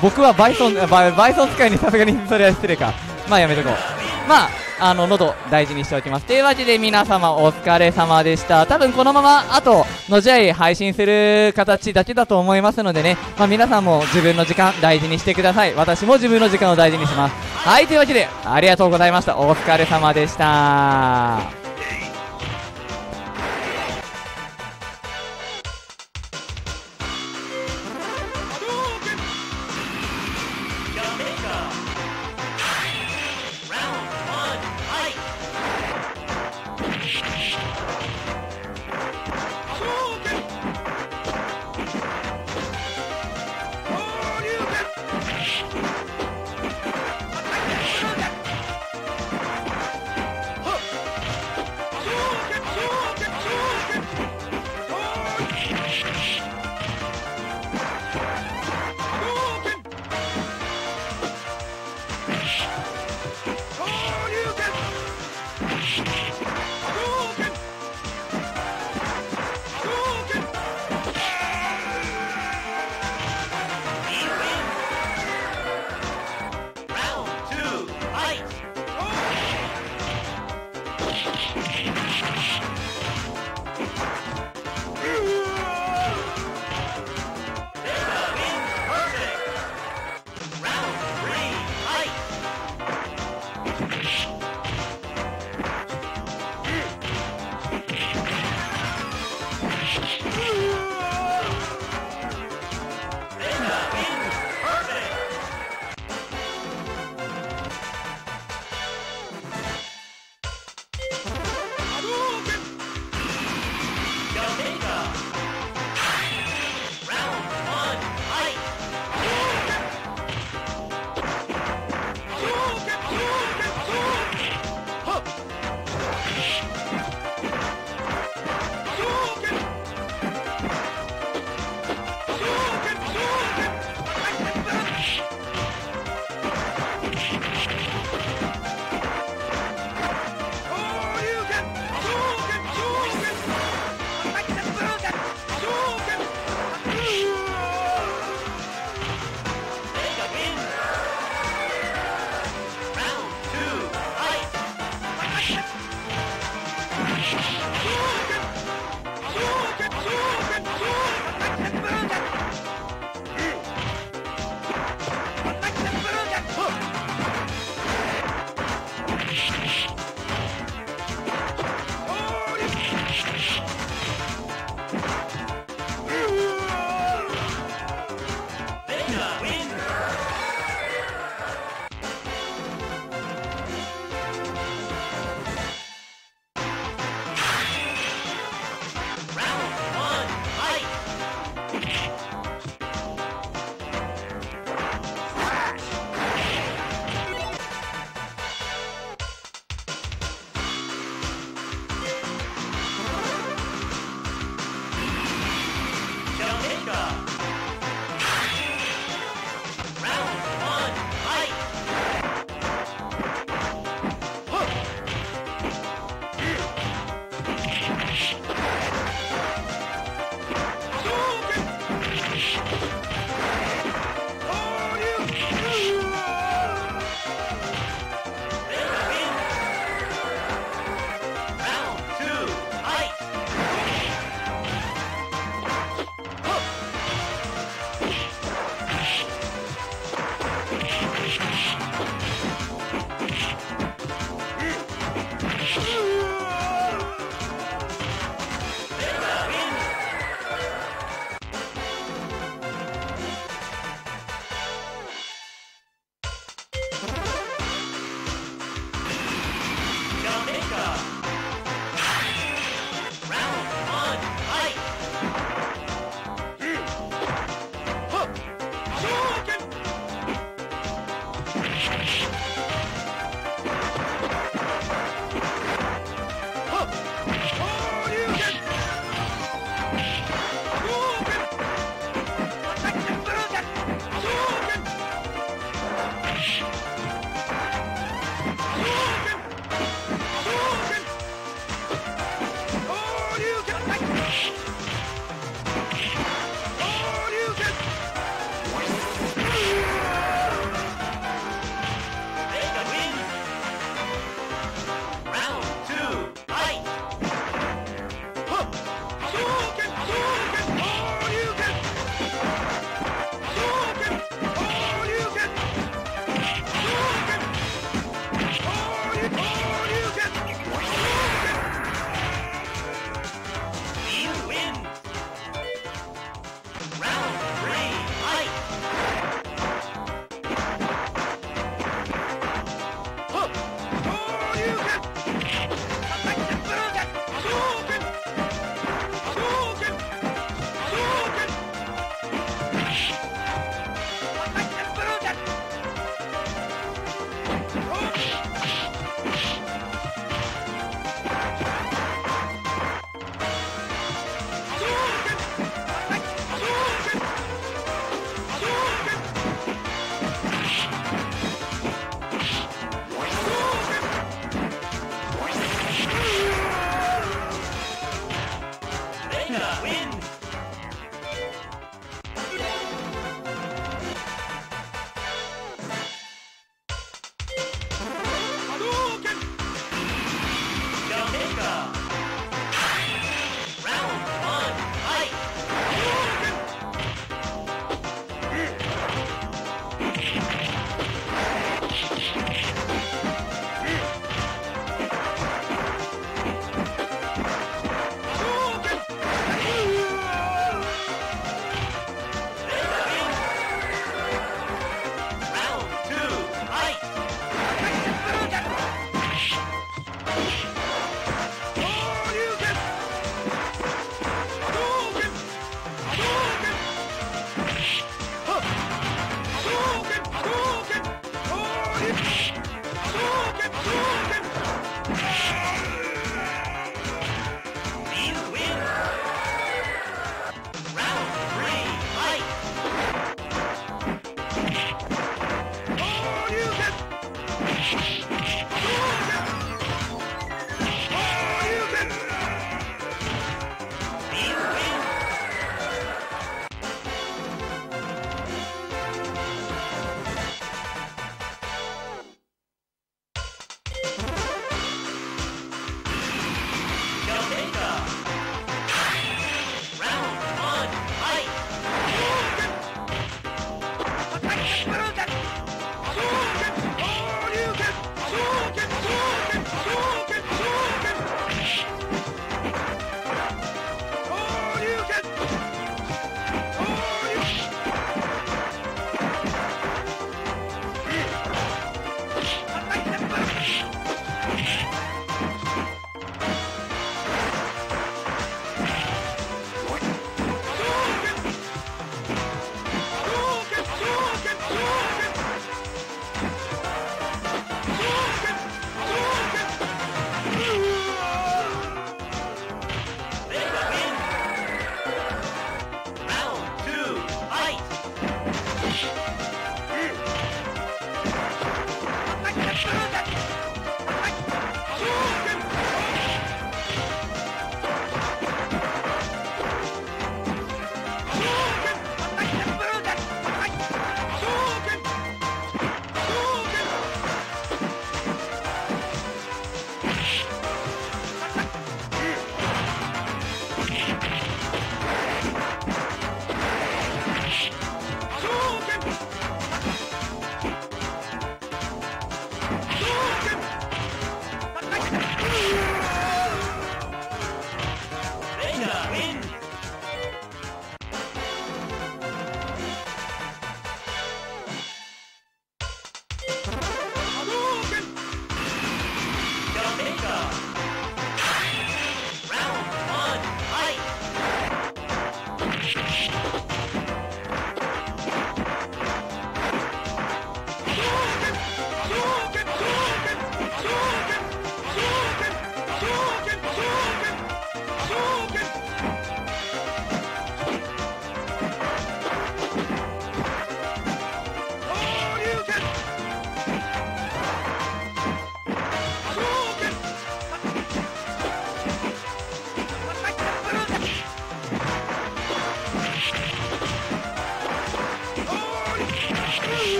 僕はバイソン、ババイソン使いにさすがにそれは失礼か。まあやめとこう。まあ、あの、喉大事にしておきます。というわけで皆様お疲れ様でした。多分このまま、あと、の試合配信する形だけだと思いますのでね、まあ皆さんも自分の時間大事にしてください。私も自分の時間を大事にします。はい、というわけで、ありがとうございました。お疲れ様でした。